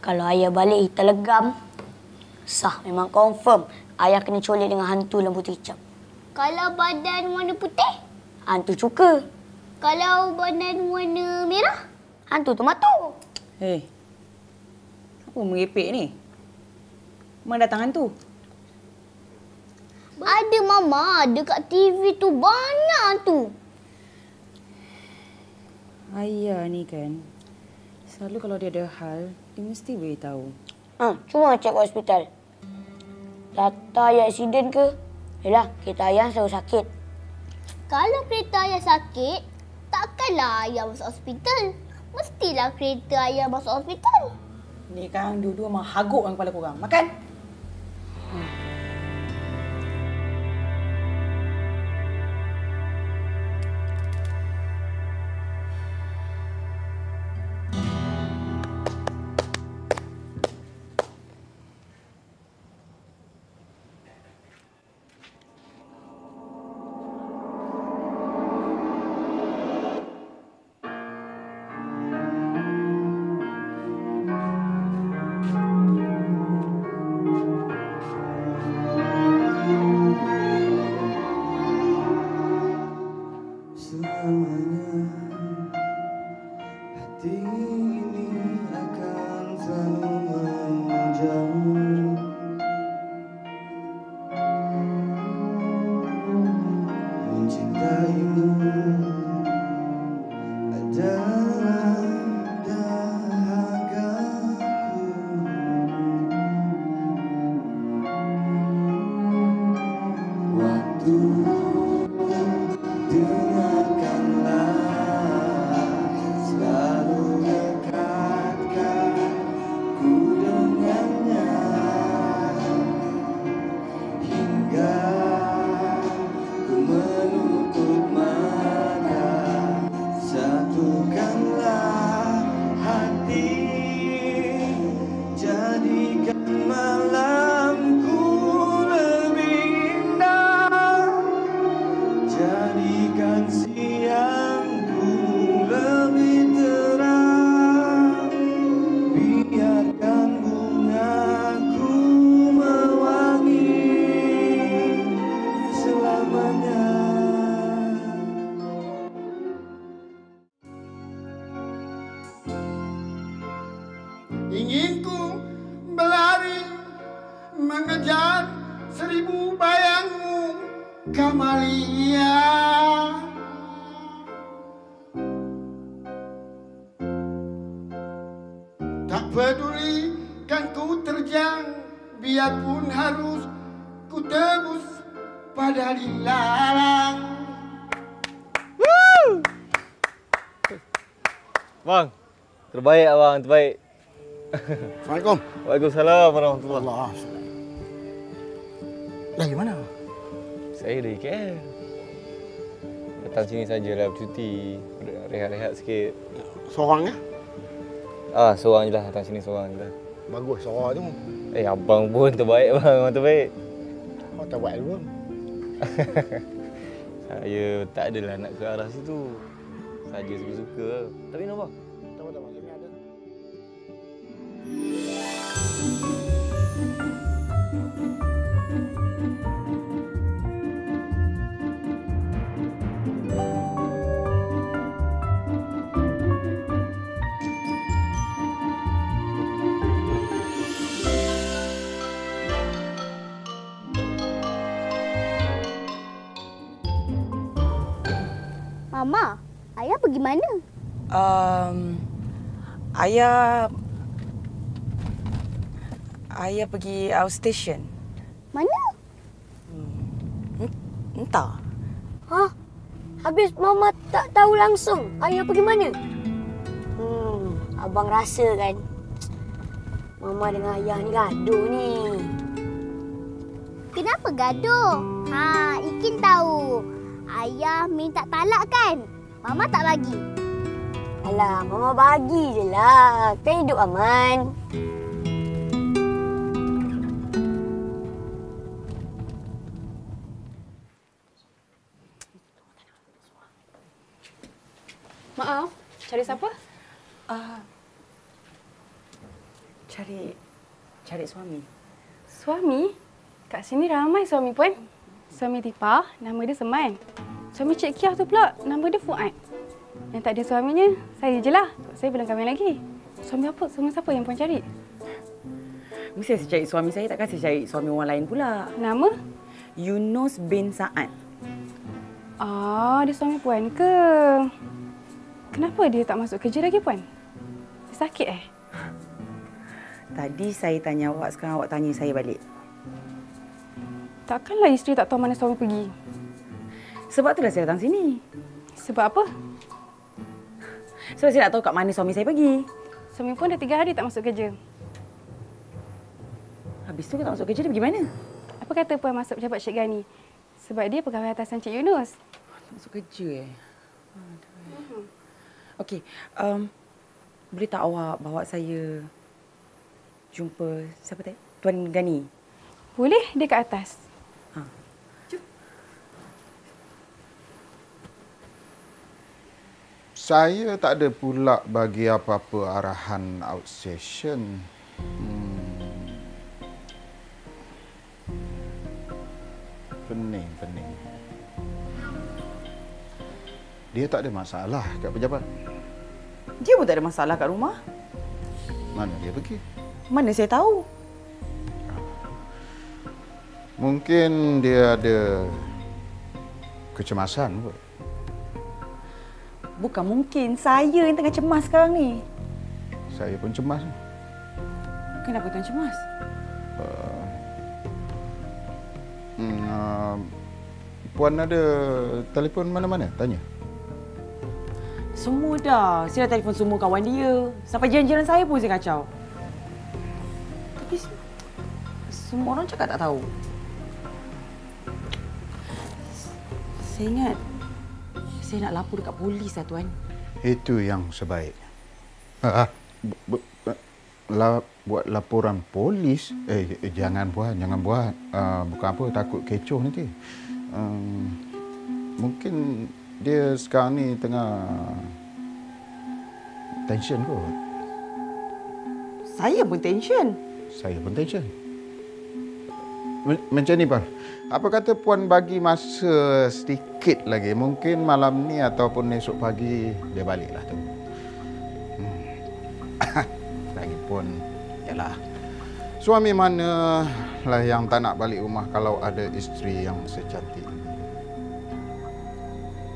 Kalau ayah balik kita legam, sah memang confirm ayah kena colik dengan hantu lampu kicap. Kalau badan warna putih? Hantu cuka. Kalau badan warna merah? Hantu tomato. Hei. Apa merepek ni? Mana datang hantu? Ada mama, dekat TV tu banyak hantu. Ayah ni kan. Selalu kalau dia ada hal, dia mesti beritahu. Ha, cuma cek hospital. Data ayah aksiden ke? Yelah, kereta ayah selalu sakit. Kalau kereta ayah sakit, takkanlah ayah masuk hospital. Mestilah kereta ayah masuk hospital. Ni kan dua-dua memang haguk dengan kepala korang. Makan! Terbaik abang, terbaik. Assalamualaikum. Waalaikumsalam warahmatullahi Allah. Dari mana? Saya dari KL. Datang sini sajalah bercuti. Rehat-rehat sikit. Seorang ya? Ah, seorang je lah. Datang sini seorang je lah. Bagus seorang tu. Eh, abang pun terbaik bang. Abang terbaik. Kau tak buat dulu. Saya tak adalah nak ke arah situ. Saja suka-suka. Tapi? Tak tak Um, ayah... Ayah pergi outstation. Mana? Entah. Ha? Habis mama tak tahu langsung ayah pergi mana? Hmm, abang rasa kan. Mama dengan ayah ni gaduh ni. Kenapa gaduh? Ha, Ikin tahu. Ayah minta talak kan? Mama tak bagi. Alah, Mama bagi je lah. Kan hidup aman. Maaf, cari siapa? Ah, cari cari suami. Suami? Kat sini ramai suami pun. Suami Tipa, nama dia Seman. Suami Cik Kiah tu pula, nama dia Fuad. Yang tak ada suaminya, saya je lah. Saya belum kahwin lagi. Suami apa? Suami siapa yang puan cari? Mesti saya cari suami saya, takkan saya cari suami orang lain pula. Nama? Yunus bin Sa'ad. Ah, dia suami puan ke? Kenapa dia tak masuk kerja lagi puan? Dia sakit eh? Tadi saya tanya awak, sekarang awak tanya saya balik. Takkanlah isteri tak tahu mana suami pergi. Sebab itulah saya datang sini. Sebab apa? Sebab saya nak tahu kat mana suami saya pergi. Suami pun dah tiga hari tak masuk kerja. Habis tu dia tak masuk kerja, dia pergi mana? Apa kata puan masuk pejabat Cik Gani? Sebab dia pegawai atasan Cik Yunus. Masuk kerja eh? Okey, um, boleh tak awak bawa saya jumpa siapa tadi? Tuan Gani. Boleh, dia kat atas. Ha. Saya tak ada pula bagi apa-apa arahan outstation. Hmm. Pening, pening. Dia tak ada masalah kat pejabat. Dia pun tak ada masalah kat rumah. Mana dia pergi? Mana saya tahu? Mungkin dia ada kecemasan kot. Bukan mungkin. Saya yang tengah cemas sekarang ni. Saya pun cemas. Kenapa tuan cemas? Uh, hmm, uh, Puan ada telefon mana-mana? Tanya. Semua dah. Saya dah telefon semua kawan dia. Sampai jiran-jiran saya pun saya kacau. Tapi se- semua orang cakap tak tahu. Saya ingat saya nak lapor dekat polis lah tuan. Itu yang sebaik. Ah, ah, bu- la, buat laporan polis? Eh, eh jangan buat, jangan buat. Uh, bukan apa, takut kecoh nanti. Um, mungkin dia sekarang ni tengah tension kot. Saya pun tension. Saya pun tension. Macam ni, Pak. Apa kata Puan bagi masa sedikit lagi? Mungkin malam ni ataupun esok pagi dia baliklah tu. Hmm. Lagipun, yalah. Suami mana lah yang tak nak balik rumah kalau ada isteri yang secantik ni?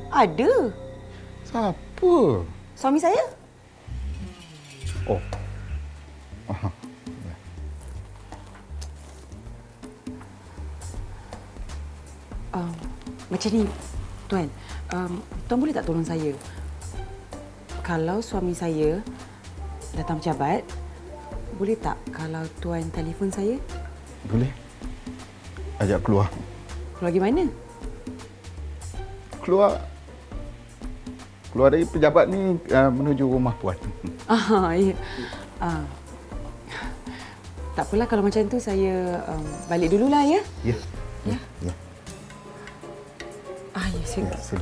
Ada. Siapa? Suami saya. Macam ni, Tuan. Um, tuan boleh tak tolong saya? Kalau suami saya datang pejabat, boleh tak kalau Tuan telefon saya? Boleh? Ajak keluar. Keluar pergi mana? Keluar. Keluar dari pejabat ni uh, menuju rumah Puan. Ah, ya. Ah. Tak apalah kalau macam tu saya um, balik dululah ya. Ya. Ya. ya. Sini.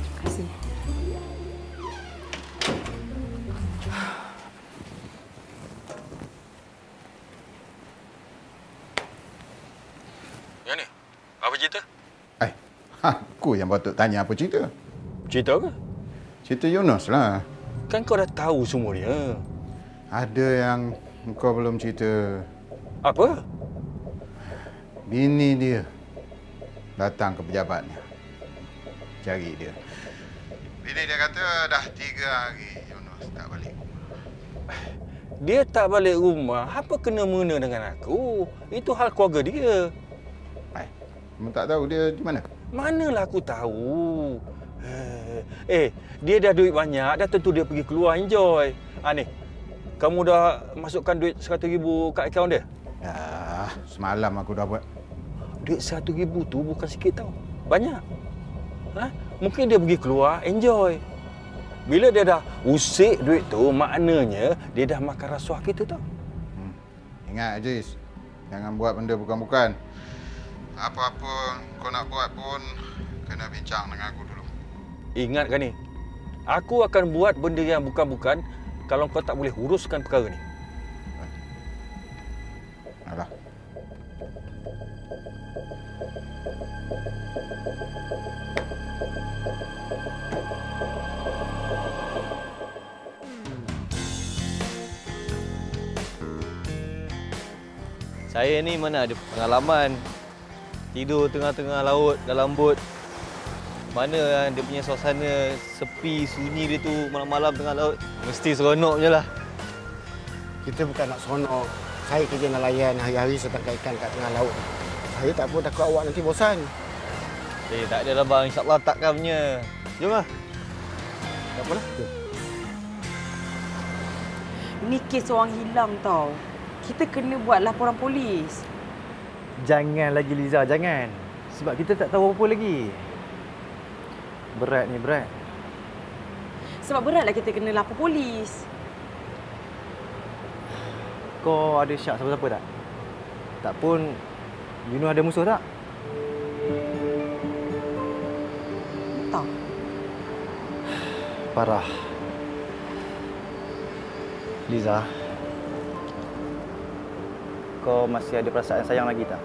Terima kasih. Yang ni? Apa cerita? Eh, aku yang patut tanya apa cerita. Cerita apa? Cerita Yunus lah. Kan kau dah tahu semua dia. Ada yang kau belum cerita. Apa? Bini dia datang ke pejabatnya. Cari dia. Bini dia kata dah tiga hari Yunus tak balik. Dia tak balik rumah. Apa kena mengena dengan aku? Itu hal keluarga dia. Kamu tak tahu dia di mana? Manalah aku tahu. Eh, Eh, dia dah duit banyak, dah tentu dia pergi keluar enjoy. Ah ni. Kamu dah masukkan duit RM100,000 kat akaun dia? Ya, semalam aku dah buat. Duit RM100,000 tu bukan sikit tau. Banyak. Ha? Mungkin dia pergi keluar, enjoy. Bila dia dah usik duit tu, maknanya dia dah makan rasuah kita tau. Ingat Aziz, jangan buat benda bukan-bukan. Apa-apa kau nak buat pun kena bincang dengan aku. Ingat kan ni? Aku akan buat benda yang bukan-bukan kalau kau tak boleh uruskan perkara ni. Alah. Saya ni mana ada pengalaman tidur tengah-tengah laut dalam bot. Mana yang dia punya suasana sepi, sunyi dia tu malam-malam tengah laut. Mesti seronok je lah. Kita bukan nak seronok. Saya kerja nelayan hari-hari saya tangkap ikan kat tengah laut. Saya tak apa takut awak nanti bosan. Eh, tak ada lah bang. InsyaAllah takkan punya. Jom lah. Tak apalah. Ni kes orang hilang tau. Kita kena buat laporan polis. Jangan lagi Liza, jangan. Sebab kita tak tahu apa lagi. Berat ni, berat. Sebab beratlah kita kena lapor polis. Kau ada syak siapa-siapa tak? Tak pun Yunus ada musuh tak? Tak. Parah. Liza. Kau masih ada perasaan sayang lagi tak?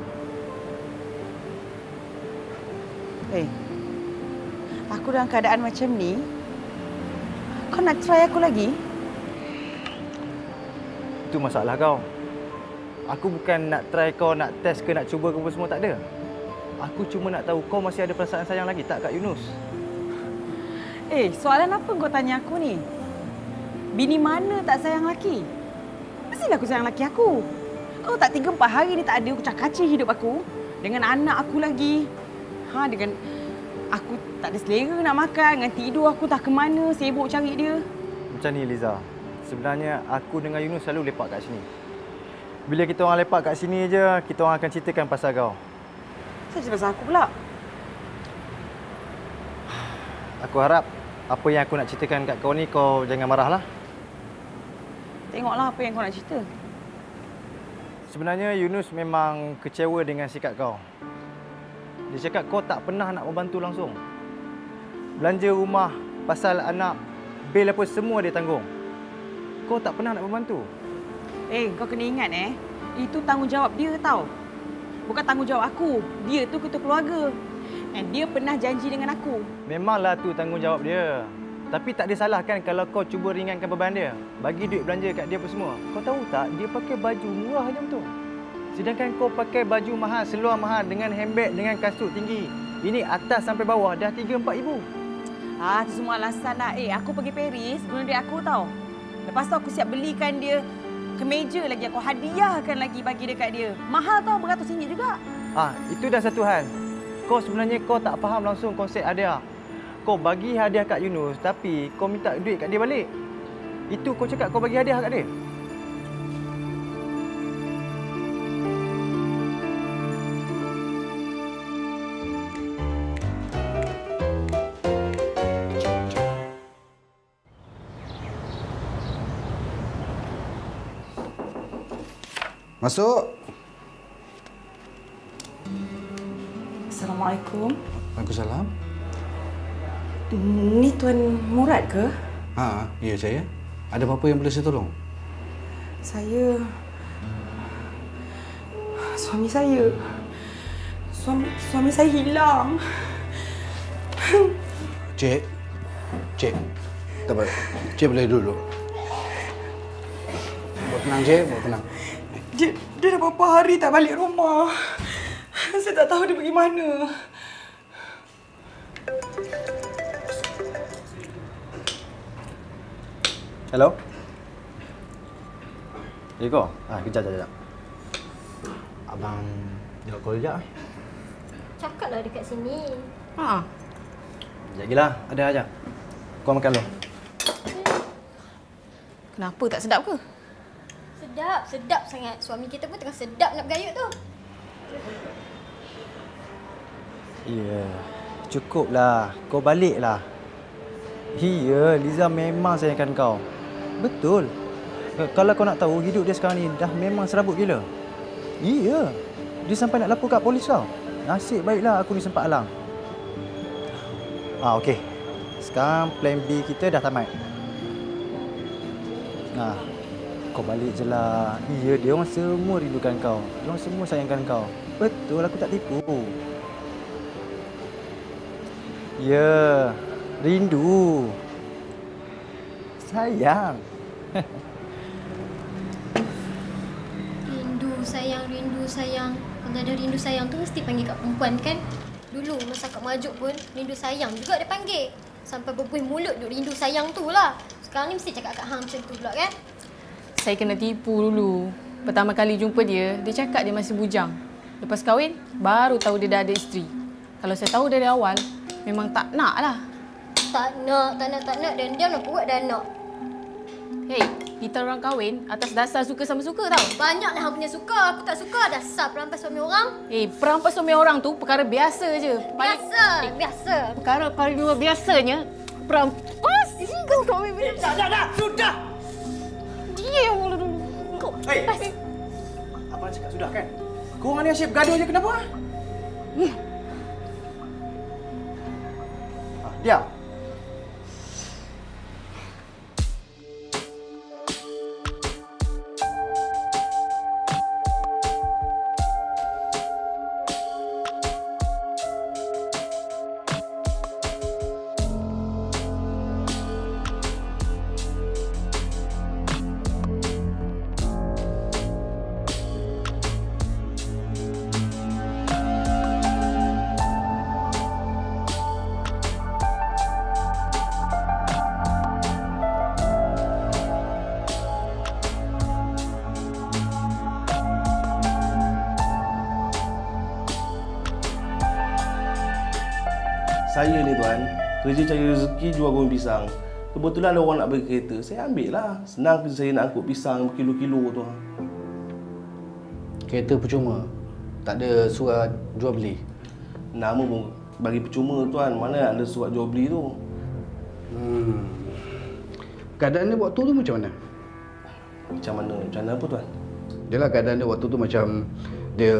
Eh, aku dalam keadaan macam ni, kau nak try aku lagi? Itu masalah kau. Aku bukan nak try kau, nak test ke, nak cuba ke apa semua, tak ada. Aku cuma nak tahu kau masih ada perasaan sayang lagi tak kat Yunus? Eh, soalan apa kau tanya aku ni? Bini mana tak sayang laki? Mestilah aku sayang laki aku. Kau tak tiga empat hari ni tak ada kucak kacir hidup aku. Dengan anak aku lagi. Ha, dengan aku tak ada selera nak makan. Dengan tidur aku tak ke mana, sibuk cari dia. Macam ni Liza. Sebenarnya aku dengan Yunus selalu lepak kat sini. Bila kita orang lepak kat sini je, kita orang akan ceritakan pasal kau. Saya cerita pasal aku pula. Aku harap apa yang aku nak ceritakan kat kau ni kau jangan marahlah. Tengoklah apa yang kau nak cerita. Sebenarnya Yunus memang kecewa dengan sikap kau. Dia cakap kau tak pernah nak membantu langsung. Belanja rumah, pasal anak, bil apa semua dia tanggung. Kau tak pernah nak membantu. Eh, kau kena ingat eh. Itu tanggungjawab dia tau. Bukan tanggungjawab aku. Dia tu ketua keluarga. Dan dia pernah janji dengan aku. Memanglah tu tanggungjawab dia. Tapi tak ada salah kan kalau kau cuba ringankan beban dia. Bagi duit belanja kat dia apa semua. Kau tahu tak, dia pakai baju murah macam tu. Sedangkan kau pakai baju mahal, seluar mahal dengan handbag dengan kasut tinggi. Ini atas sampai bawah dah 3-4 ribu. Ah, tu semua alasan lah. Eh, aku pergi Paris guna duit aku tau. Lepas tu aku siap belikan dia kemeja lagi. Aku hadiahkan lagi bagi dekat dia. Mahal tau, beratus ringgit juga. Ah, itu dah satu hal. Kau sebenarnya kau tak faham langsung konsep hadiah. Kau bagi hadiah kat Yunus tapi kau minta duit kat dia balik. Itu kau cakap kau bagi hadiah kat dia. Masuk. Assalamualaikum. Waalaikumsalam. Ni Tuan Murad ke? Ha, ya saya. Ada apa-apa yang boleh saya tolong? Saya... Suami saya... Suami, suami saya hilang. Cik. Cik. Tak apa. Cik boleh duduk. Buat tenang, Cik. Buat tenang. Dia, dia dah berapa hari tak balik rumah. Saya tak tahu dia pergi mana. Hello? Iko? Ah, kejap, kejap, kejap. Abang jawab call kejap. eh. Cakaplah dekat sini. Ha. Sekejap lagi lah. Ada ajak. Kau makan dulu. Kenapa tak sedap ke? Sedap, sedap sangat. Suami kita pun tengah sedap nak bergayut tu. Ya. Cukuplah. Kau baliklah. Iya, Liza memang sayangkan kau. Betul. Eh, Kalau kau nak tahu, hidup dia sekarang ni dah memang serabut gila. Iya. Dia sampai nak lapor kat polis tau. Nasib baiklah aku ni sempat alang. Ah, okey. Sekarang plan B kita dah tamat. Nah, kau balik je lah. Iya, dia orang semua rindukan kau. Dia orang semua sayangkan kau. Betul, aku tak tipu. Ya, rindu. Sayang. Rindu sayang, rindu sayang. Kalau ada rindu sayang tu mesti panggil kat perempuan kan? Dulu masa kat Majuk pun rindu sayang juga dia panggil. Sampai berbuih mulut duk rindu sayang tu lah. Sekarang ni mesti cakap kat hang macam tu pula kan? Saya kena tipu dulu. Pertama kali jumpa dia, dia cakap dia masih bujang. Lepas kahwin, baru tahu dia dah ada isteri. Kalau saya tahu dari awal, memang tak nak lah. Tak nak, tak nak, tak nak. Dan dia nak buat dah nak. Hei, kita orang kahwin atas dasar suka sama suka tau. Banyaklah hang punya suka. Aku tak suka dasar perampas suami orang. Eh, perampas suami orang tu perkara biasa je. Biasa, biasa. Perkara paling luar biasanya, perampas kau suami bini. Dah, dah, dah. Sudah. Dia yang mula dulu. Kau, Hei. pas. Abang cakap sudah kan? Kau orang ni asyik bergaduh je kenapa? Hmm. Ah, diam. Kerja cari rezeki jual goreng pisang. Kebetulan ada orang nak bagi kereta, saya ambil lah. Senang kerja saya nak angkut pisang berkilo-kilo tu. Kereta percuma. Tak ada surat jual beli. Nama pun bagi percuma tuan, mana ada surat jual beli tu. Hmm. Keadaan dia waktu tu macam mana? Macam mana? Macam mana apa tuan? Yalah keadaan dia waktu tu macam dia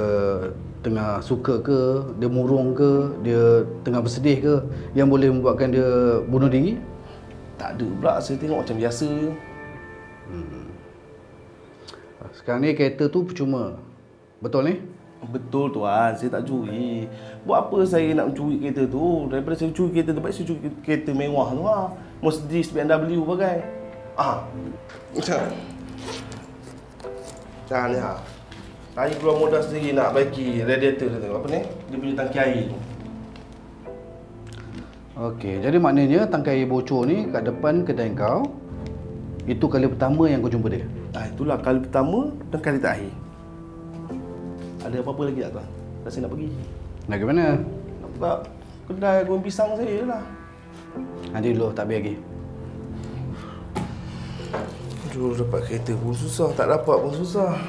tengah suka ke, dia murung ke, dia tengah bersedih ke yang boleh membuatkan dia bunuh diri? Tak ada pula, saya tengok macam biasa. Hmm. Sekarang ni kereta tu percuma. Betul ni? Betul tuan, saya tak curi. Buat apa saya nak curi kereta tu? Daripada saya curi kereta tu, baik saya curi kereta mewah tu lah. Mercedes BMW pakai. Ah. Macam. Jangan ni ha. Saya keluar modal sendiri nak baiki radiator dia tengok. Apa ni? Dia punya tangki air tu. Okey, jadi maknanya tangkai air bocor ni kat depan kedai kau. Itu kali pertama yang kau jumpa dia. Ah, itulah kali pertama dan kali terakhir. Ada apa-apa lagi tak tuan? Saya nak pergi. Nak ke mana? Nak buka kedai goreng pisang saya lah. Nanti dulu, tak habis lagi. Aduh, dapat kereta pun susah. Tak dapat pun susah.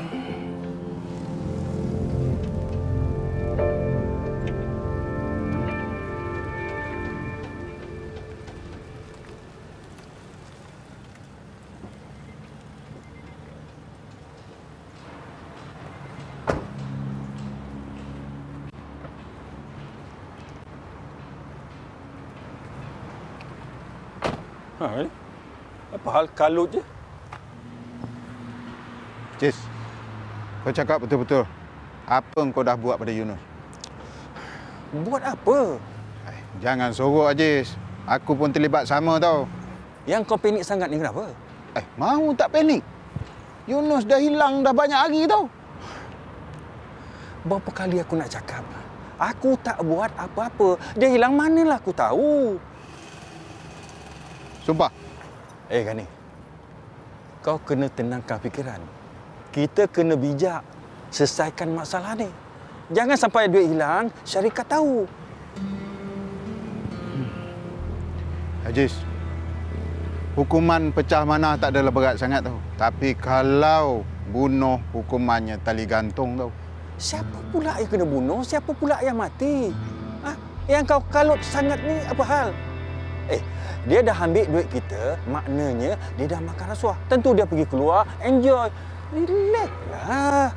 Hal kalut je? Cis, kau cakap betul-betul. Apa kau dah buat pada Yunus? Buat apa? Jangan sorok, Ajis. Aku pun terlibat sama tau. Yang kau panik sangat ni kenapa? Eh, mau tak panik? Yunus dah hilang dah banyak hari tau. Berapa kali aku nak cakap? Aku tak buat apa-apa. Dia hilang manalah aku tahu. Sumpah. Eh, Gani. Kau kena tenangkan fikiran. Kita kena bijak. Selesaikan masalah ni. Jangan sampai duit hilang, syarikat tahu. Hajiz, hukuman pecah mana tak adalah berat sangat tau. Tapi kalau bunuh hukumannya tali gantung tau. Siapa pula yang kena bunuh? Siapa pula yang mati? Ha? Yang kau kalut sangat ni apa hal? Eh, dia dah ambil duit kita, maknanya dia dah makan rasuah. Tentu dia pergi keluar, enjoy. Relax lah.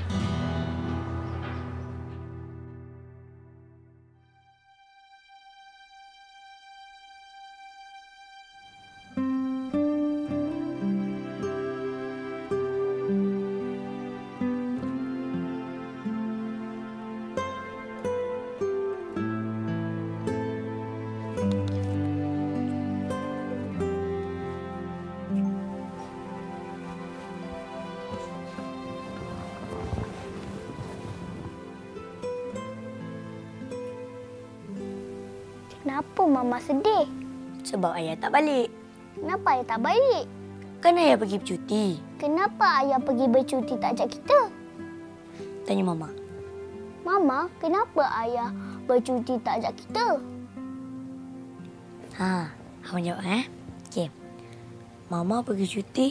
Sebab ayah tak balik. Kenapa ayah tak balik? Kan ayah pergi bercuti. Kenapa ayah pergi bercuti tak ajak kita? Tanya Mama. Mama, kenapa ayah bercuti tak ajak kita? Ha, abang jawab eh. Okey. Mama pergi cuti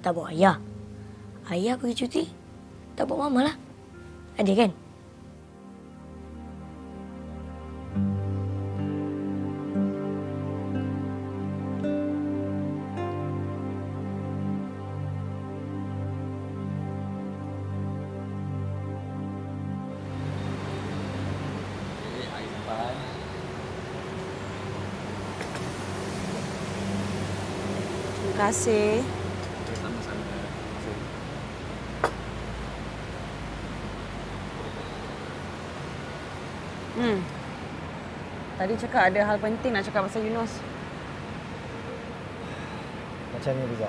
tak bawa ayah. Ayah pergi cuti tak bawa Mama lah. Ada kan? Kasih. Hmm. Tadi cakap ada hal penting nak cakap pasal Yunus. Macam ni juga.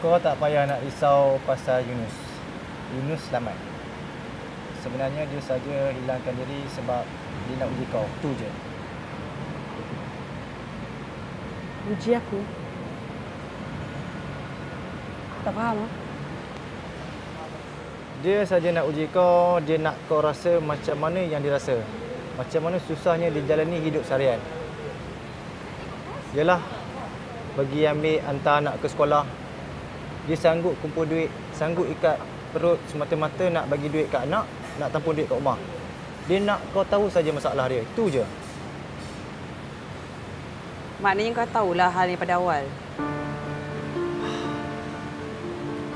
Kau tak payah nak risau pasal Yunus. Yunus selamat. Sebenarnya dia saja hilangkan diri sebab dia nak uji kau. Tu je. Uji aku. Tak faham ah. Dia saja nak uji kau, dia nak kau rasa macam mana yang dia rasa. Macam mana susahnya dia jalani hidup seharian. Yalah, bagi ambil hantar anak ke sekolah. Dia sanggup kumpul duit, sanggup ikat perut semata-mata nak bagi duit kat anak, nak tampung duit kat rumah. Dia nak kau tahu saja masalah dia. Itu je. Maknanya kau tahulah hal ni pada awal.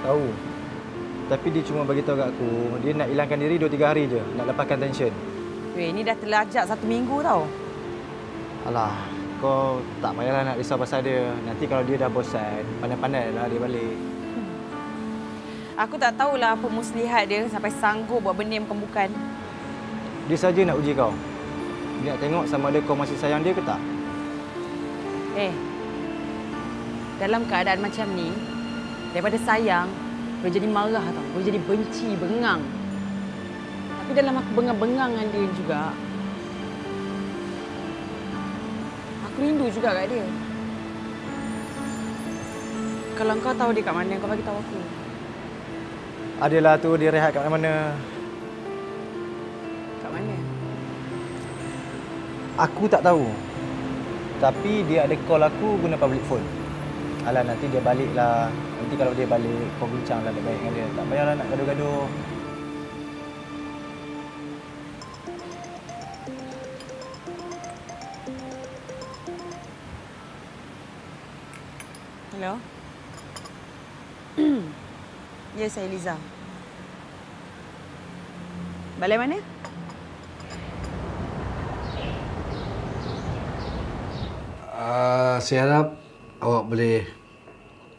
Tahu. Tapi dia cuma bagi tahu kat aku, dia nak hilangkan diri 2 3 hari je, nak lepaskan tension. Weh, ni dah terlajak satu minggu tau. Alah, kau tak payahlah nak risau pasal dia. Nanti kalau dia dah bosan, pandai-pandai lah dia balik. Aku tak tahulah apa muslihat dia sampai sanggup buat benda yang bukan-bukan. Dia saja nak uji kau. Dia nak tengok sama ada kau masih sayang dia ke tak. Eh, dalam keadaan macam ni, daripada sayang, boleh jadi marah tau. Boleh jadi benci, bengang. Tapi dalam aku bengang-bengang dengan dia juga, aku rindu juga kat dia. Kalau kau tahu dia kat mana, kau bagi tahu aku. Adalah tu dia rehat kat mana-mana. Kat mana? Aku tak tahu. Tapi dia ada call aku guna public phone. Alah nanti dia balik lah. Nanti kalau dia balik, kau bincang lah baik-baik dengan dia. Tak payahlah nak gaduh-gaduh. Hello? ya, saya Liza. Balik mana? Uh, saya harap awak boleh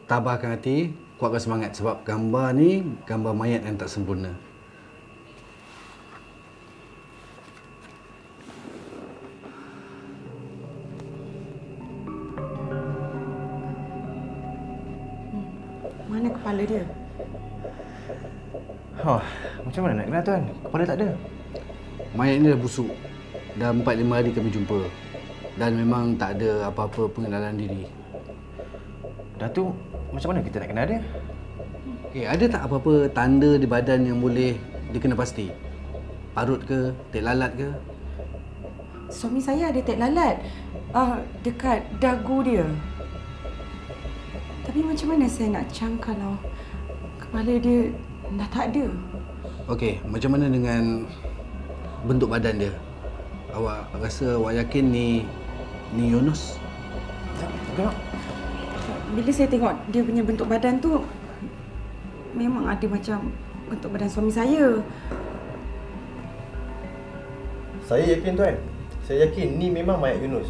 tabahkan hati, kuatkan semangat sebab gambar ni gambar mayat yang tak sempurna. Mana kepala dia? Oh, macam mana nak kenal tuan? Kepala tak ada. Mayat ni dah busuk. Dah 4-5 hari kami jumpa. Dan memang tak ada apa-apa pengenalan diri. Datuk, macam mana kita nak kenal dia? Okay, ada tak apa-apa tanda di badan yang boleh dikenal pasti? Parut ke? Tek lalat ke? Suami saya ada tek lalat. Ah, dekat dagu dia. Tapi macam mana saya nak cam kalau kepala dia dah tak ada? Okey, macam mana dengan bentuk badan dia? Awak rasa awak yakin ni ni Yunus? Tak. Bila saya tengok dia punya bentuk badan tu memang ada macam bentuk badan suami saya. Saya yakin tuan. Saya yakin ni memang mayat Yunus.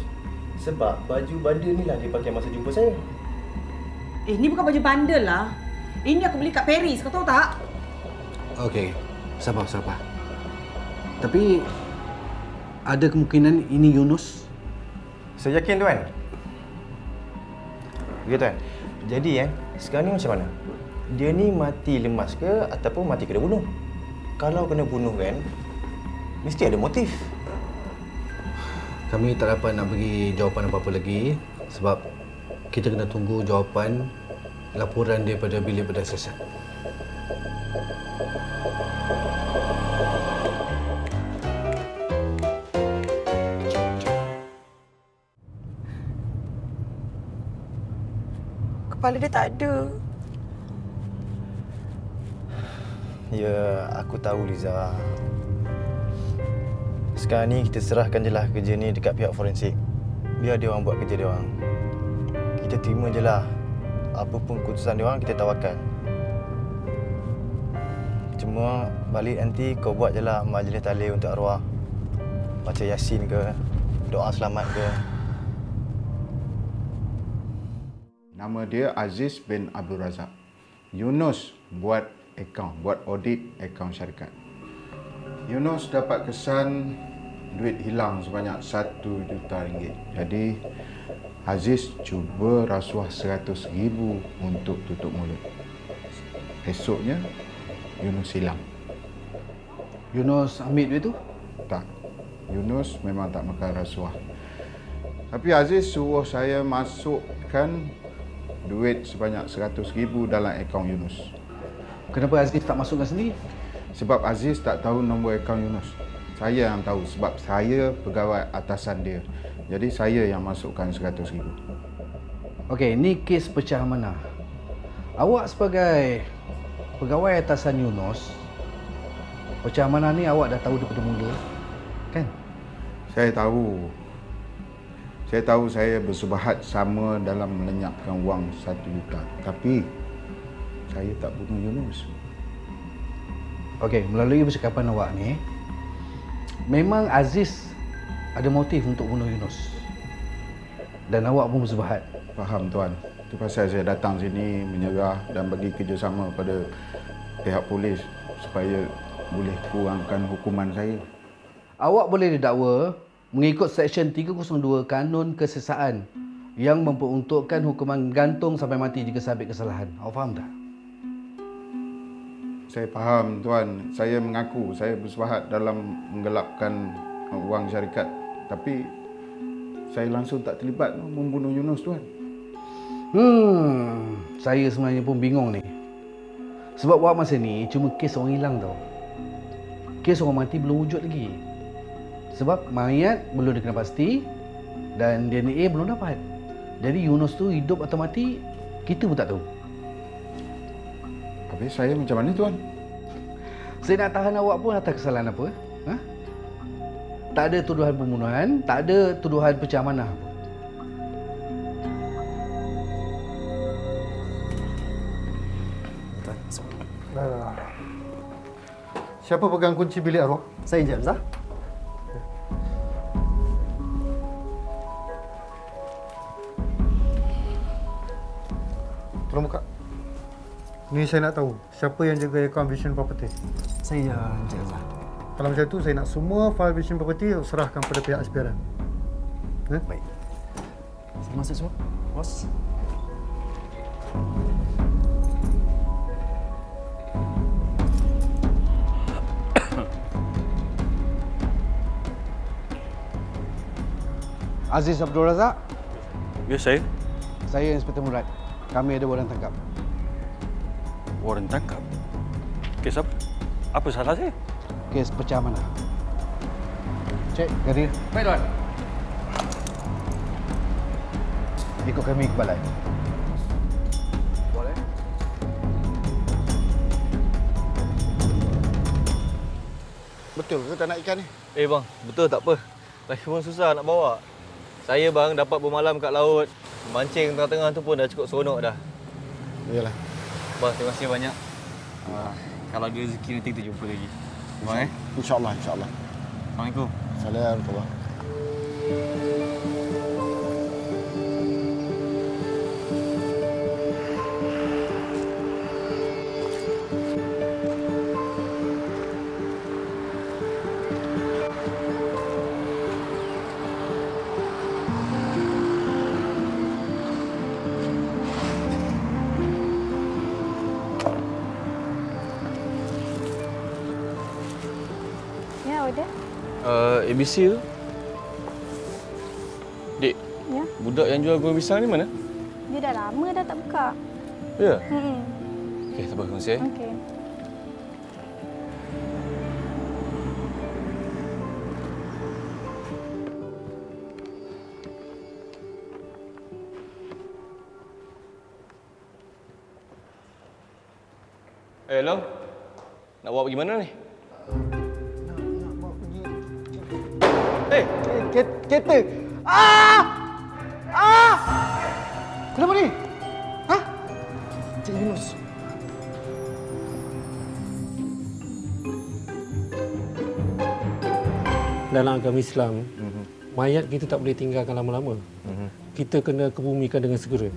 Sebab baju bandar ni lah dia pakai masa jumpa saya. Eh, ni bukan baju bandel lah. Ini aku beli kat Paris, kau tahu tak? Okey, sabar, sabar. Tapi ada kemungkinan ini Yunus? Saya yakin tuan. Okey tuan. Jadi eh, sekarang ni macam mana? Dia ni mati lemas ke ataupun mati kena bunuh? Kalau kena bunuh kan, mesti ada motif. Kami tak dapat nak bagi jawapan apa-apa lagi sebab kita kena tunggu jawapan laporan daripada bilik bedah siasat. Kepala dia tak ada. Ya, aku tahu Liza. Sekarang ni kita serahkan je lah kerja ni dekat pihak forensik. Biar dia orang buat kerja dia orang. Kita terima je lah. Apa pun keputusan dia orang kita tawakal. Cuma balik nanti kau buat je lah majlis talih untuk arwah. Baca Yasin ke, doa selamat ke. Nama dia Aziz bin Abdul Razak. Yunus buat akaun, buat audit akaun syarikat. Yunus dapat kesan duit hilang sebanyak 1 juta ringgit. Jadi Aziz cuba rasuah 100 ribu untuk tutup mulut. Esoknya Yunus hilang. Yunus ambil duit tu? Tak. Yunus memang tak makan rasuah. Tapi Aziz suruh saya masukkan duit sebanyak 100 ribu dalam akaun Yunus. Kenapa Aziz tak masukkan sendiri? Sebab Aziz tak tahu nombor akaun Yunus. Saya yang tahu sebab saya pegawai atasan dia. Jadi saya yang masukkan 100 ribu. Okey, ni kes pecah mana? Awak sebagai pegawai atasan Yunus, pecah mana ni awak dah tahu daripada mula, kan? Saya tahu. Saya tahu saya bersubahat sama dalam melenyapkan wang 1 juta. Tapi saya tak bunuh Yunus. Okey, melalui percakapan awak ni, memang Aziz ada motif untuk bunuh Yunus. Dan awak pun bersubahat. Faham tuan. Itu pasal saya datang sini menyerah dan bagi kerjasama pada pihak polis supaya boleh kurangkan hukuman saya. Awak boleh didakwa mengikut Seksyen 302 Kanun Kesesaan yang memperuntukkan hukuman gantung sampai mati jika sabit kesalahan. Awak faham tak? Saya faham tuan. Saya mengaku saya bersubahat dalam menggelapkan wang syarikat. Tapi saya langsung tak terlibat membunuh Yunus tuan. Hmm, saya sebenarnya pun bingung ni. Sebab buat masa ni cuma kes orang hilang tau. Kes orang mati belum wujud lagi. Sebab mayat belum dikenal pasti dan DNA belum dapat. Jadi Yunus tu hidup atau mati kita pun tak tahu. Habis saya macam mana tuan? Saya nak tahan awak pun atas kesalahan apa? Ha? Tak ada tuduhan pembunuhan, tak ada tuduhan pecah manah pun. Siapa pegang kunci bilik arwah? Saya je, Hamzah. Tolong buka. Ni saya nak tahu, siapa yang jaga akaun Vision Property? Saya, Encik Hamzah. Kalau macam tu, saya nak semua fail Vision Property serahkan pada pihak aspiran. Eh? Baik. Saya masuk semua, bos. Aziz Abdul Razak. Ya, saya. Saya Inspektor Murad. Kami ada waran tangkap. Waran tangkap? Kes apa? Apa salah saya? Kes pecah mana? Cek, Gadir. Baik, Tuan. ikut kami ke balai. Boleh? Betul ke tak nak ikan ni? Eh bang, betul tak apa. Lagi pun susah nak bawa. Saya bang dapat bermalam kat laut. Mancing tengah-tengah tu pun dah cukup seronok dah. Iyalah. Bang, terima kasih banyak. Uh, kalau ada rezeki nanti kita jumpa lagi. Bang eh? InsyaAllah, insyaAllah. Assalamualaikum. Assalamualaikum. ABC tu? Dik, Ya. budak yang jual goreng pisang ni mana? Dia dah lama dah tak buka. Ya? Hmm. Okey, tak apa. Eh. Okey. Eh, Long. Nak bawa pergi mana ni? Kereta. Ah! Ah! Kenapa ni? Hah? Cik Yunus. dalam agama Islam, mm-hmm. mayat kita tak boleh tinggalkan lama-lama. Mm-hmm. Kita kena kebumikan dengan segera.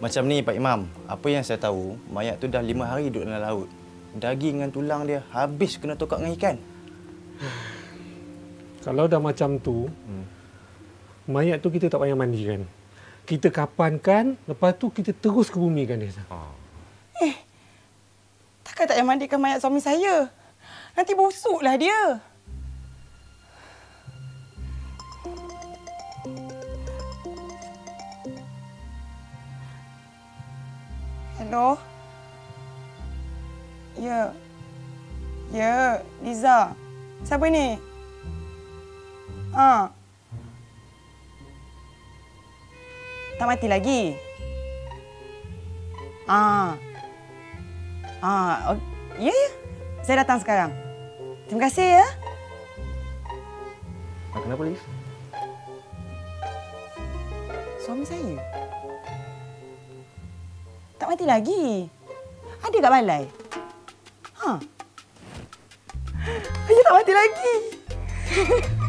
Macam ni Pak Imam, apa yang saya tahu, mayat tu dah lima hari duduk dalam laut. Daging dengan tulang dia habis kena tokak dengan ikan. Kalau dah macam tu, hmm. mayat tu kita tak payah mandikan. Kita kapankan, lepas tu kita terus kebumikan dia. Eh, takkan tak payah mandikan mayat suami saya? Nanti busuklah dia. Hello? Ya. Ya, Liza. Siapa ni? Ha. Tak mati lagi? Ah. Ah, o- ya ya. Saya datang sekarang. Terima kasih ya. Ah, kenapa, Liz? Suami saya. Tak mati lagi. Ada kat balai. Ha. Ayah tak mati lagi.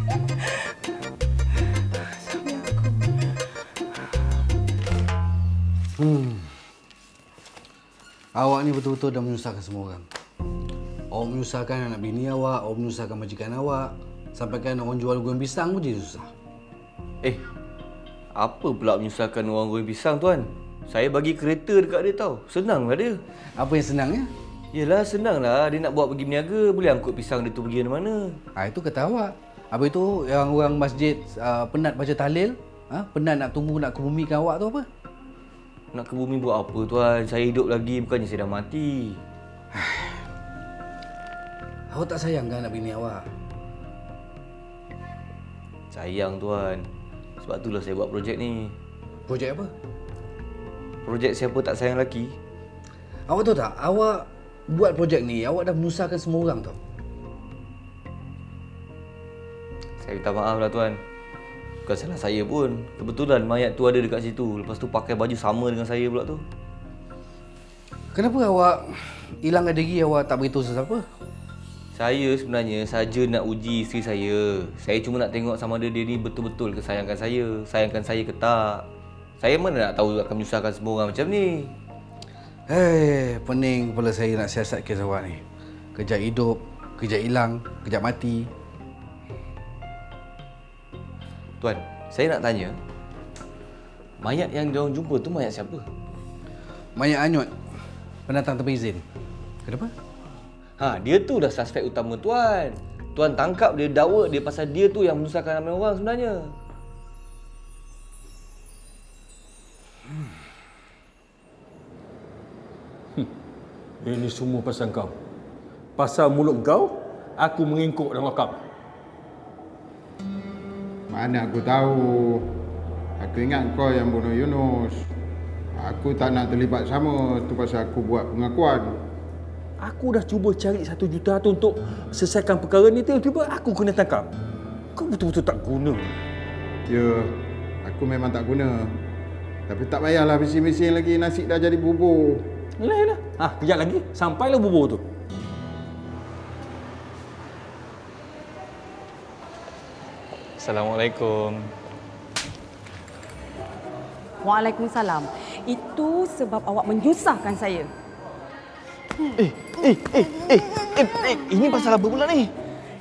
Awak ni betul-betul dah menyusahkan semua orang. Awak menyusahkan anak bini awak, awak menyusahkan majikan awak. Sampaikan orang jual goreng pisang pun jadi susah. Eh, apa pula menyusahkan orang goreng pisang tuan? Saya bagi kereta dekat dia tau. Senanglah dia. Apa yang senangnya? Yelah, senanglah. Dia nak bawa pergi berniaga, boleh angkut pisang dia tu pergi mana-mana. Ah itu kata awak. Apa itu yang orang masjid uh, penat baca tahlil, ha? penat nak tunggu nak kebumikan awak tu apa? Nak ke bumi buat apa tuan? Saya hidup lagi, bukannya saya dah mati. Awak tak sayang kan anak bini awak? Sayang tuan. Sebab itulah saya buat projek ni. Projek apa? Projek siapa tak sayang lelaki. Awak tahu tak, awak buat projek ni, awak dah menyusahkan semua orang tau. Saya minta maaf lah tuan. Bukan salah saya pun. Kebetulan mayat tu ada dekat situ. Lepas tu pakai baju sama dengan saya pula tu. Kenapa awak hilangkan diri awak tak beritahu sesiapa? Saya sebenarnya saja nak uji isteri saya. Saya cuma nak tengok sama ada dia ni betul-betul kesayangkan saya. Sayangkan saya ke tak. Saya mana nak tahu akan menyusahkan semua orang macam ni. Hei, pening kepala saya nak siasat kes awak ni. Kejap hidup, kejap hilang, kejap mati. Tuan, saya nak tanya. Mayat yang diorang jumpa tu mayat siapa? Mayat Anyut, pendatang tanpa izin. Kenapa? Ha, dia tu dah suspek utama tuan. Tuan tangkap dia, dakwa dia pasal dia tu yang menyusahkan ramai orang sebenarnya. Ini semua pasal kau. Pasal mulut kau, aku mengingkuk dan lokap. Mana aku tahu. Aku ingat kau yang bunuh Yunus. Aku tak nak terlibat sama tu pasal aku buat pengakuan. Aku dah cuba cari satu juta tu untuk selesaikan perkara ni tiba-tiba aku kena tangkap. Kau betul-betul tak guna. Ya, aku memang tak guna. Tapi tak payahlah bising-bising lagi nasi dah jadi bubur. Yalah, yalah. Ah, kejap lagi sampailah bubur tu. Assalamualaikum. Waalaikumsalam. Itu sebab awak menyusahkan saya. Eh, eh, eh, eh, eh, eh, ini pasal apa pula ni?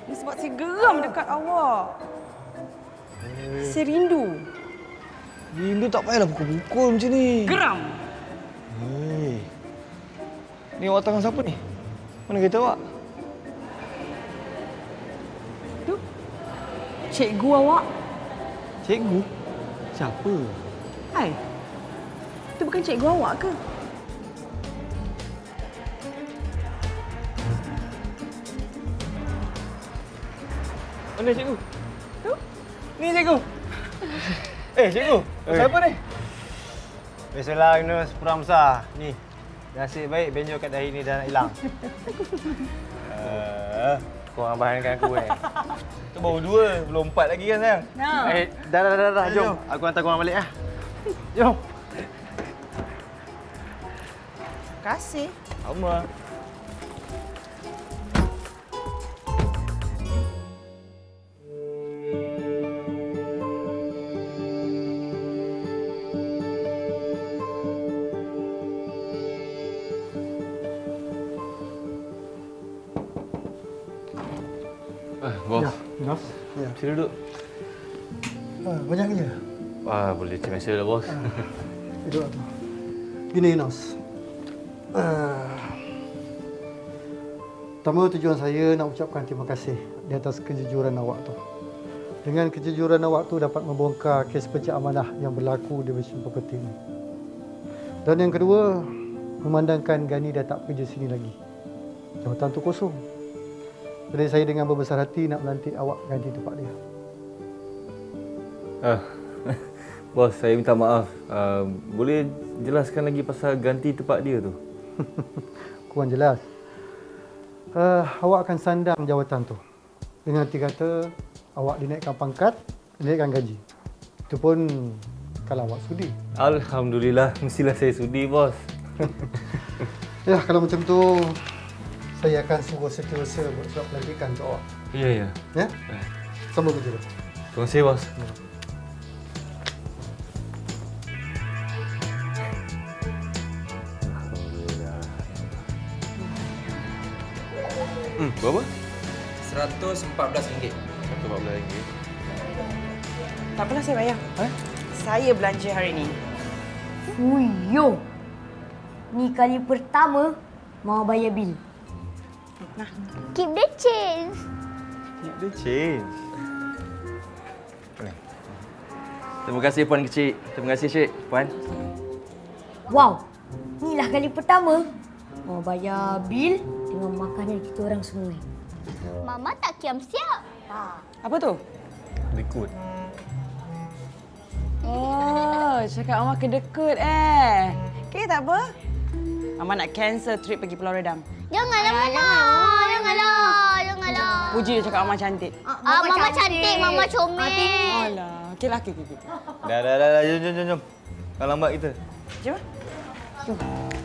Ini sebab saya geram dekat awak. Saya rindu. Rindu tak payahlah pukul-pukul macam ni. Geram. Hei. Ni awak tangan siapa ni? Mana kereta awak? Cikgu awak. Cikgu? Siapa? Hai. Itu bukan cikgu awak ke? Mana cikgu? Tu. Ni cikgu. Eh, cikgu. Eh. Siapa ni? Biasalah Yunus, perang besar. Ni, nasib baik benjol kat dahi ni dah nak hilang. uh, korang bahankan aku eh. Tu baru dua, belum empat lagi kan sayang? Ya. Eh, dah dah dah, dah, dah. jom. Aku hantar korang balik ah. Jom. Kasih. Sama. Sini duduk. Ah, banyak kerja? Wah, boleh macam biasa lah, bos. Duduk apa? Gini Yunus. Uh, pertama tujuan saya nak ucapkan terima kasih di atas kejujuran awak tu. Dengan kejujuran awak tu dapat membongkar kes pencak amanah yang berlaku di Vision Property ni. Dan yang kedua, memandangkan Gani dah tak kerja sini lagi. Jawatan tu kosong. Jadi saya dengan berbesar hati nak melantik awak ganti tempat dia. Ah, bos, saya minta maaf. Uh, boleh jelaskan lagi pasal ganti tempat dia tu? Kurang jelas. Uh, awak akan sandang jawatan tu. Dengan arti kata, awak dinaikkan pangkat, dinaikkan gaji. Itu pun kalau awak sudi. Alhamdulillah, mestilah saya sudi, bos. Ya, kalau macam tu, saya akan suruh setiausaha buat surat pelantikan untuk awak. Ya, ya. Ya? Sambung kerja dulu. Terima kasih, bos. Hmm, berapa? RM114. RM114. Tak apalah saya bayar. Eh? Saya belanja hari ini. Fuyo. Ni kali pertama mau bayar bil. Nah. Keep the change. Keep the change. Terima kasih Puan Kecil. Terima kasih Syed. Puan. Wow. Inilah kali pertama mau bayar bil dengan makanan kita orang semua. Mama tak kiam siap. Apa tu? Dekut. Oh, cakap Mama kedekut eh. Okey, tak apa. Mama nak cancel trip pergi Pulau Redang. Janganlah Mama. Janganlah. Janganlah. Puji dia cakap Mama cantik. Ah, Mama cantik, Mama comel. Alah, okeylah, okey, okey. okey. Dah, dah, dah, dah. Jom, jom, jom, jom. Dah lambat kita. Jom. Jom.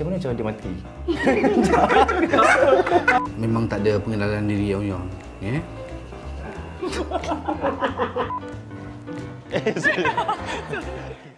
Macam mana cara dia mati? Memang tak ada pengenalan diri Yang Yang. Ya? Eh, sorry.